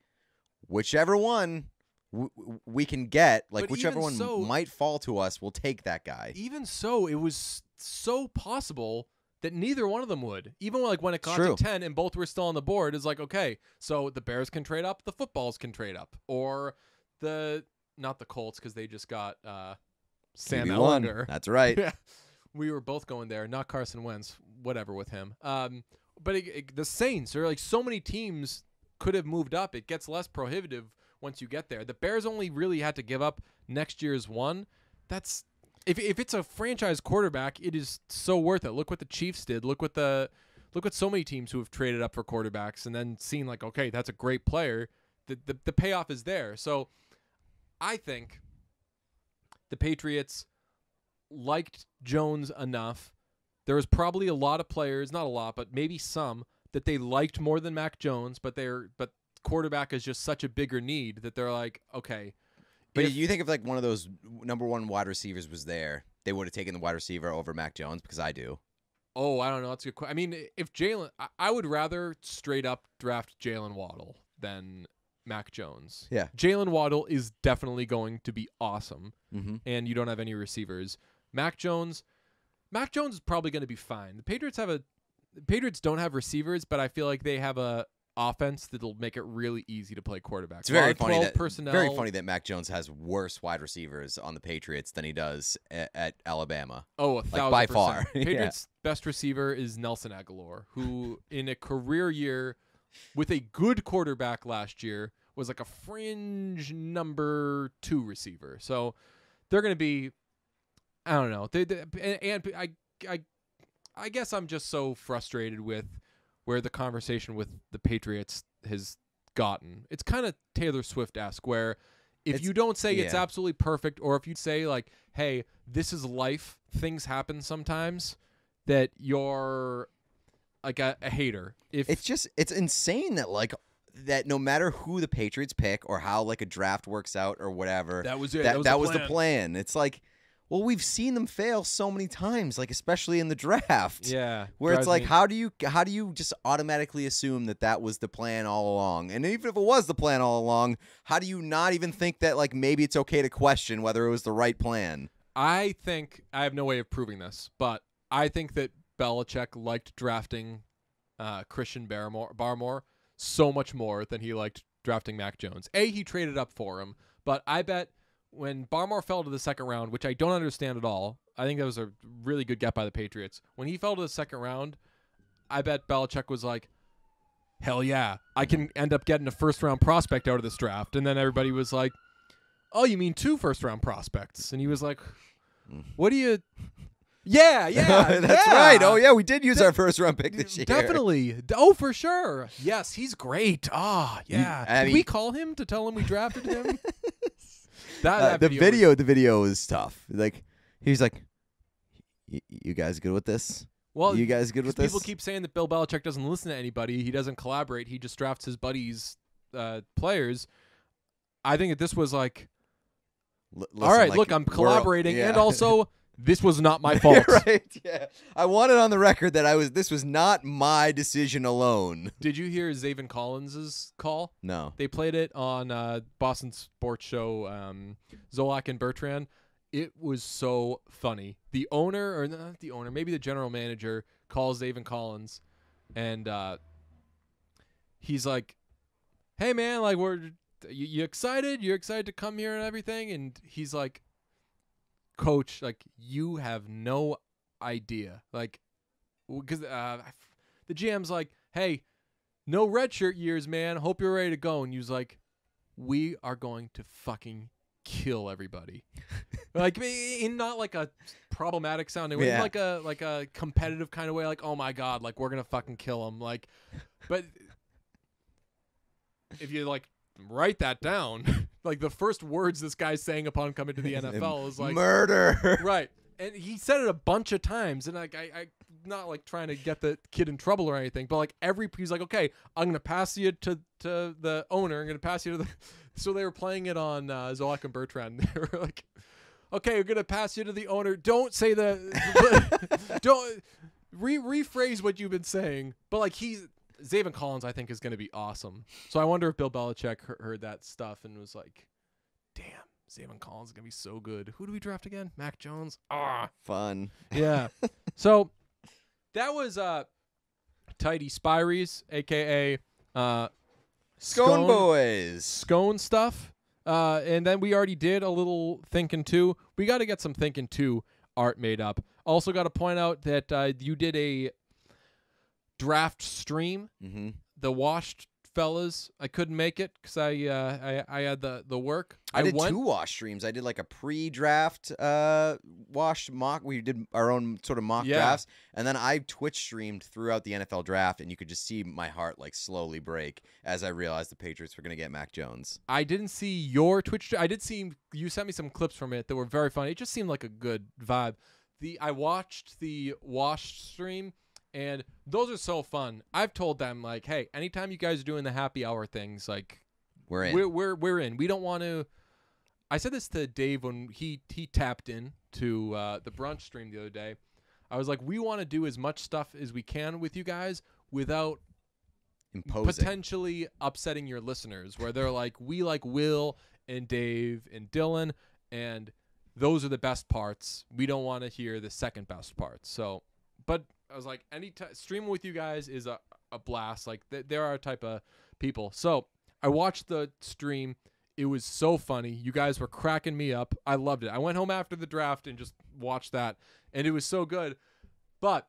whichever one w- we can get, like But whichever one so- might fall to us, we'll take that guy. even so, it was so possible that neither one of them would. Even like when it got True. to 10 and both were still on the board, it's like, okay, so the Bears can trade up, the footballs can trade up. Or the, not the Colts, because they just got uh, Sam QB1. Ehlinger. That's right. Yeah. We were both going there, not Carson Wentz, whatever with him. Um, but it, it- the Saints are like so many teams could have moved up. It gets less prohibitive once you get there. The Bears only really had to give up next year's one. That's if if it's a franchise quarterback, it is so worth it. Look what the Chiefs did. Look what the look what so many teams who have traded up for quarterbacks and then seen like, okay, that's a great player. The the, the payoff is there. So I think the Patriots liked Jones enough. There was probably a lot of players, not a lot, but maybe some that they liked more than Mac Jones, but they're but quarterback is just such a bigger need that they're like, okay. But if- you think if like one of those number one wide receivers was there, they would have taken the wide receiver over Mac Jones because I do. Oh, I don't know. That's a good. que- I mean, if Jaylen, I, I would rather straight up draft Jaylen Waddle than Mac Jones. Yeah. Jaylen Waddle is definitely going to be awesome, Mm-hmm. and you don't have any receivers. Mac Jones, Mac Jones is probably going to be fine. The Patriots have a, the Patriots don't have receivers, but I feel like they have a offense that'll make it really easy to play quarterback. It's very A lot of funny that personnel. very funny that Mac Jones has worse wide receivers on the Patriots than he does at, at Alabama. Oh, a thousand by percent. far. Yeah. Patriots' best receiver is Nelson Agholor, who in a career year with a good quarterback last year was like a fringe number two receiver. So they're going to be, I don't know. They, they and, and I, I, I guess I'm just so frustrated with where the conversation with the Patriots has gotten. It's kind of Taylor Swift esque, where if It's- you don't say it's absolutely perfect, or if you say like, "Hey, this is life. Things happen sometimes," that you're like a, a hater. If It's just it's insane that like that no matter who the Patriots pick or how like a draft works out or whatever, that was it, that, that was, the plan. It's like, well, we've seen them fail so many times, like especially in the draft. Yeah, Where it's like, me- how do you how do you just automatically assume that that was the plan all along? And even if it was the plan all along, how do you not even think that like maybe it's okay to question whether it was the right plan? I think I have no way of proving this, but I think that Belichick liked drafting uh, Christian Barmore, Barmore so much more than he liked drafting Mac Jones. A, he traded up for him, but I bet when Barmore fell to the second round, which I don't understand at all, I think that was a really good get by the Patriots. When he fell to the second round, I bet Belichick was like, hell yeah, I can end up getting a first round prospect out of this draft. And then everybody was like, oh, you mean two first round prospects? And he was like, what do you. Yeah, yeah. That's yeah. right. Oh yeah, we did use De- our first round pick this year. Definitely. Oh, for sure. Yes, he's great. Ah, yeah. I Did mean- we call him to tell him we drafted him? that, Uh, that the was- video, the video is tough. Like he's like, "Y- "You guys good with this? Well, you guys good with this?" people keep saying that Bill Belichick doesn't listen to anybody. He doesn't collaborate. He just drafts his buddies' uh, players. I think that this was like, L- listen, right, like, look, I'm all- collaborating, and also this was not my fault. right? Yeah, I wanted on the record that I was. This was not my decision alone. Did you hear Zaven Collins's call? No. They played it on uh, Boston Sports Show, um, Zolak and Bertrand. It was so funny. The owner, or not the owner, maybe the general manager, calls Zaven Collins, and uh, he's like, "Hey man, like we're you, you excited? You're excited to come here and everything?" And he's like, "Coach, like you have no idea, like, because uh, the GM's like, hey." no red shirt years, man. Hope you're ready to go. And he was like, we are going to fucking kill everybody. like in not like a problematic sounding way, Yeah. like a like a competitive kind of way. Like oh my god, like we're gonna fucking kill them. Like, but if you like write that down, like the first words this guy's saying upon coming to the NFL is like murder. right, and he said it a bunch of times, and like I, I not like trying to get the kid in trouble or anything, but like every he's like, okay, I'm gonna pass you to to the owner, I'm gonna pass you to the. So they were playing it on uh, Zolak and Bertrand. They were like, okay, we're gonna pass you to the owner. Don't say the, don't re rephrase what you've been saying, but like he's. Zaven Collins, I think, is going to be awesome. So I wonder if Bill Belichick he- heard that stuff and was like, "Damn, Zaven Collins is going to be so good." Who do we draft again? Mac Jones. Ah, Fun. yeah. so that was uh Tidy Spiries, aka uh Scone boys. scone stuff. Uh and then we already did a little thinking too. We got to get some thinking too art made up. Also got to point out that uh, you did a draft stream Mm-hmm. the washed fellas i couldn't make it because I, uh, I i had the the work I, did went, two wash streams. I did like a pre-draft uh wash mock. We did our own sort of mock Yeah. drafts, and then I Twitch streamed throughout the NFL draft, and you could just see my heart like slowly break as I realized the Patriots were gonna get Mac Jones. I didn't see your Twitch. I did see you sent me some clips from it that were very funny. It just seemed like a good vibe. The I watched the washed stream, and those are so fun. I've told them like, hey, anytime you guys are doing the happy hour things, like We're in. we're we're we're in. We don't want to. I said this to Dave when he he tapped in to uh, the brunch stream the other day. I was like, we want to do as much stuff as we can with you guys without Imposing. potentially upsetting your listeners where they're like we like will and dave and dylan and those are the best parts we don't want to hear the second best parts so but i was like any t- streaming with you guys is a, a blast. Like th- they're our type of people. So i watched the stream. It was so funny. You guys were cracking me up. I loved it. I went home after the draft and just watched that and it was so good. But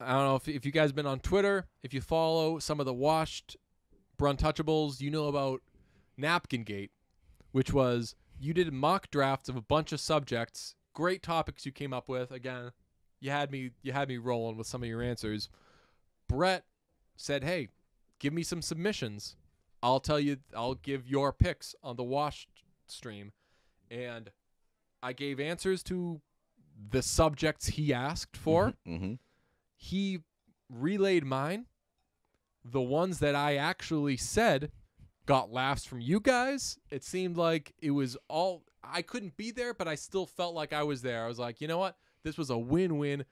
I don't know if, if you guys been on Twitter, if you follow some of the washed Bruntouchables, you know about Napkin Gate, which was you did mock drafts of a bunch of subjects, great topics you came up with. Again, you had me you had me rolling with some of your answers. Brett said, "Hey, give me some submissions. I'll tell you I'll give your picks on the washed stream." And I gave answers to the subjects he asked for Mm-hmm. he relayed mine. The ones that I actually said got laughs from you guys. It seemed like it was all I couldn't be there, but I still felt like I was there. I was like, you know what? This was a win-win.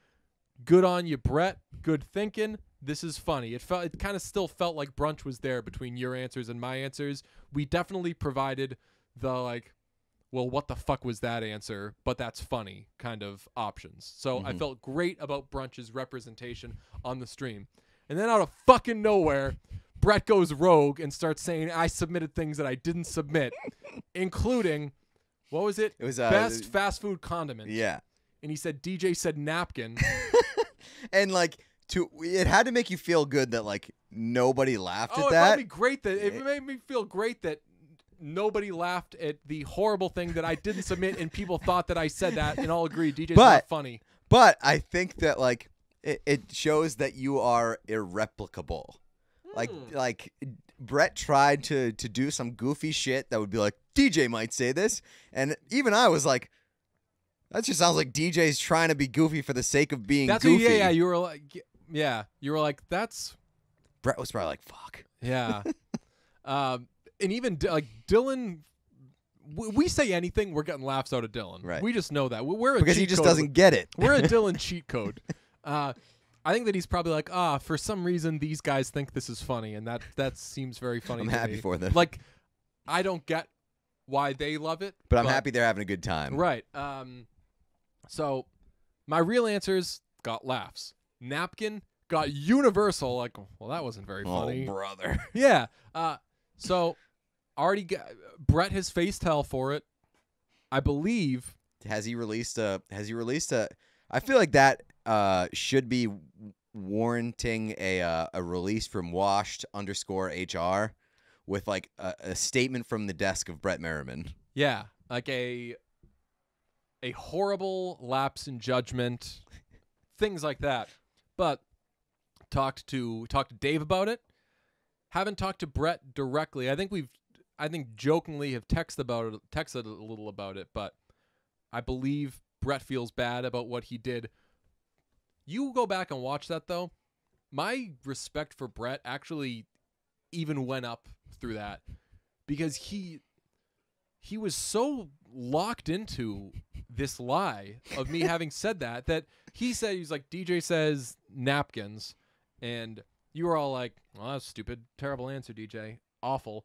Good on you, Brett. Good thinking. This is funny. It felt it kind of still felt like brunch was there between your answers and my answers. We definitely provided the like well, what the fuck was that answer? But that's funny kind of options. So I Mhm. felt great about Brunch's representation on the stream. And then out of fucking nowhere, Brett goes rogue and starts saying I submitted things that I didn't submit, including what was it? It was uh, Best fast food condiment. Yeah, And he said DJ said napkin. and like to it had to make you feel good that like nobody laughed oh, at it that. made me great that it made me feel great that nobody laughed at the horrible thing that I didn't submit and people thought that I said that and all agreed DJ's not funny. But I think that like it, it shows that you are irreplicable. Like Hmm. like Brett tried to to do some goofy shit that would be like DJ might say this, and even I was like, that just sounds like DJ's trying to be goofy for the sake of being That's goofy. yeah, yeah. You were like, yeah, you were like, that's Brett was probably like, fuck. yeah. um, and even like Dylan, we, we say anything, we're getting laughs out of Dylan. Right. We just know that We- we're a Because he just code. doesn't get it. We're a Dylan cheat code. Uh, I think that he's probably like, ah, for some reason these guys think this is funny, and that that seems very funny. I'm to happy me. for them. Like, I don't get why they love it, But I'm happy they're having a good time. Right. Um, so my real answers got laughs. Napkin got universal. Like, well, that wasn't very Oh, funny. brother. yeah. Uh, so already got, Brett has faced hell for it. I believe. Has he released a has he released a I feel like that uh should be warranting a uh, a release from washed underscore HR with like a, a statement from the desk of Brett Merriman. Yeah, like a a horrible lapse in judgment, things like that. But talked to talked to Dave about it. Haven't talked to Brett directly. I think we've I think jokingly have texted about it texted a little about it, but I believe Brett feels bad about what he did. You go back and watch that though. My respect for Brett actually even went up through that because he he was so locked into this lie of me having said that that he said he's like DJ says napkins and you were all like, "Well, that's stupid, terrible answer, DJ, awful."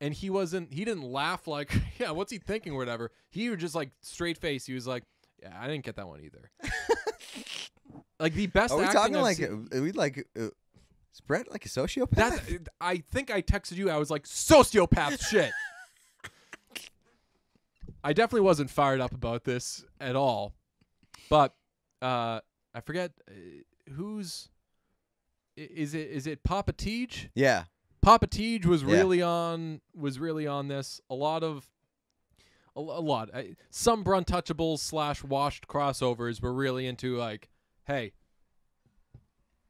And he wasn't. He didn't laugh like, "Yeah, what's he thinking?" or whatever. He was just like straight face. He was like, "Yeah, I didn't get that one either." like the best. Are we acting talking I've like seen- are we like uh, is Brett like a sociopath? that's. I think I texted you. I was like, "Sociopath shit." I definitely wasn't fired up about this at all, but uh, I forget uh, who's. Is it is it Papa Teej? yeah. Papa Teej was Yeah. really on was really on this. A lot of a, a lot. I, some Bruntouchables slash washed crossovers were really into like, hey,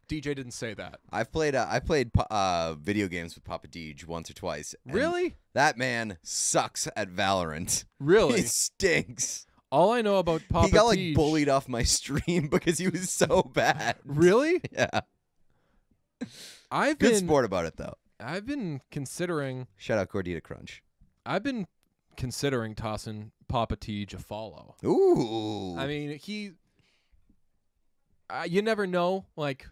DJ didn't say that. I've played uh, I played uh, video games with Papa Deej once or twice. Really, That man sucks at Valorant. really. He stinks. All I know about Papa Deej he got like Teej- bullied off my stream because he was so bad. Really, Yeah. I've Good been sport about it though. I've been considering Shout out Gordita Crunch. I've been considering tossing Papa Teej a follow. Ooh. I mean, he. Uh, you never know, like,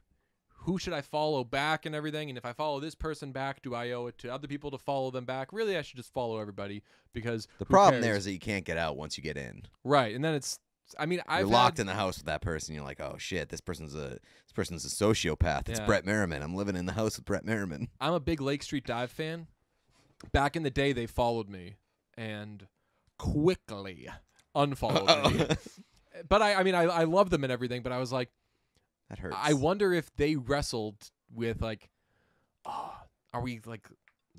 who should I follow back and everything. And if I follow this person back, do I owe it to other people to follow them back? Really, I should just follow everybody because the problem there cares? is that you can't get out once you get in. right. And then it's. I mean, I've You're locked had, in the house with that person. You're like, oh shit, this person's a this person's a sociopath. It's Yeah. Brett Merriman. I'm living in the house with Brett Merriman. I'm a big Lake Street Dive fan. Back in the day, they followed me and quickly unfollowed me. But I, I mean, I, I love them and everything. But I was like, that hurts. I wonder if they wrestled with like, oh, are we like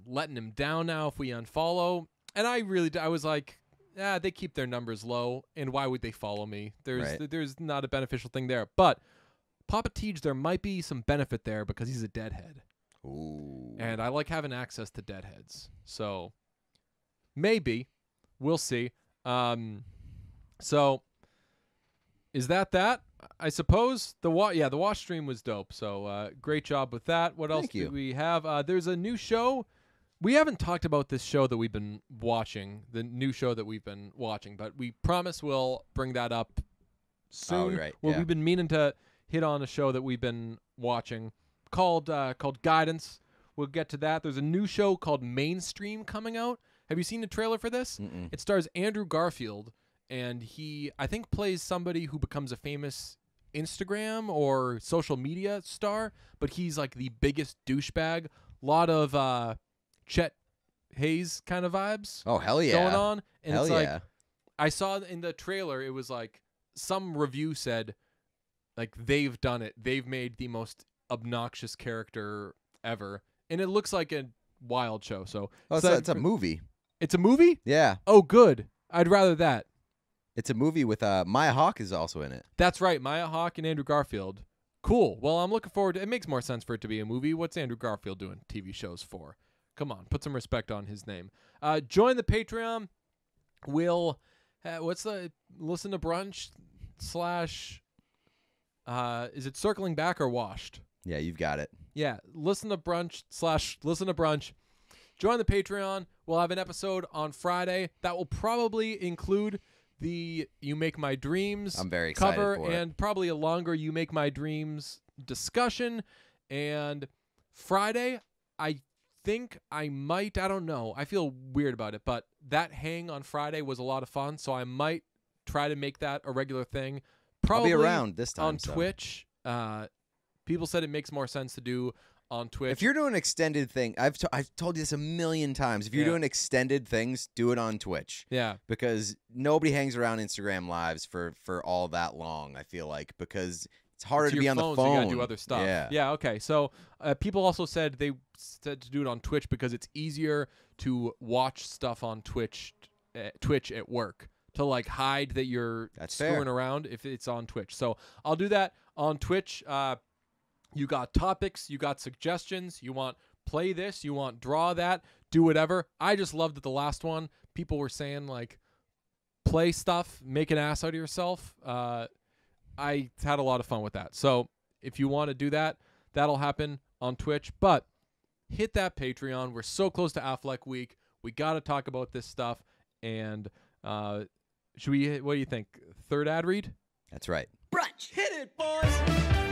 letting him down now if we unfollow? And I really, I was like, yeah, they keep their numbers low, and why would they follow me? There's Right. there's not a beneficial thing there. But Papa Teej, there might be some benefit there because he's a deadhead, Ooh. and I like having access to deadheads. So maybe we'll see. Um, so is that that? I suppose the wa- yeah the wash stream was dope. So uh, great job with that. What else Thank do you. we have? Uh, there's a new show. We haven't talked about this show that we've been watching, the new show that we've been watching, but we promise we'll bring that up soon. right, Well, yeah. we've been meaning to hit on a show that we've been watching called uh, called Guidance. We'll get to that. There's a new show called Mainstream coming out. Have you seen the trailer for this? Mm-mm. It stars Andrew Garfield, and he, I think, plays somebody who becomes a famous Instagram or social media star, but he's like the biggest douchebag. A lot of uh, Chet Hanks kind of vibes Oh hell yeah. going on. And hell it's like, yeah. I saw in the trailer, it was like some review said, like they've done it. They've made the most obnoxious character ever, and it looks like a wild show. So oh, it's, so a, it's a movie. it's a movie. Yeah. Oh, good. I'd rather that. It's a movie with uh Maya Hawke is also in it. That's right, Maya Hawke and Andrew Garfield. Cool. Well, I'm looking forward to it. Makes more sense for it to be a movie. What's Andrew Garfield doing TV shows for? Come on, put some respect on his name. Uh, join the Patreon. We'll, uh, what's the, listen to brunch slash, uh, is it circling back or washed? Yeah, you've got it. Yeah, listen to brunch slash listen to brunch. Join the Patreon. We'll have an episode on Friday that will probably include the "You Make My Dreams" I'm very excited cover for it. and probably a longer "You Make My Dreams" discussion. And Friday, I think I might. I don't know. I feel weird about it, but that hang on Friday was a lot of fun, so I might try to make that a regular thing. Probably around this time on so. Twitch. Uh, people said it makes more sense to do on Twitch. If you're doing extended thing, I've t- I've told you this a million times. If you're Yeah. doing extended things, do it on Twitch yeah, because nobody hangs around Instagram lives for for all that long. I feel like because it's harder It's to be on the phone. You gotta do other stuff. Yeah. Yeah. Okay. So uh, people also said they said to do it on Twitch because it's easier to watch stuff on Twitch, uh, Twitch at work to like hide that you're That's fair. screwing around if it's on Twitch. So I'll do that on Twitch. Uh, you got topics, you got suggestions, you want play this, you want draw that, do whatever. I just loved that the last one people were saying like play stuff, make an ass out of yourself. Uh, I had a lot of fun with that. So if you want to do that, that'll happen on Twitch. But hit that Patreon. We're so close to Affleck Week. We got to talk about this stuff. And uh, should we? What do you think? Third ad read? That's right. Brunch. Hit it, boys!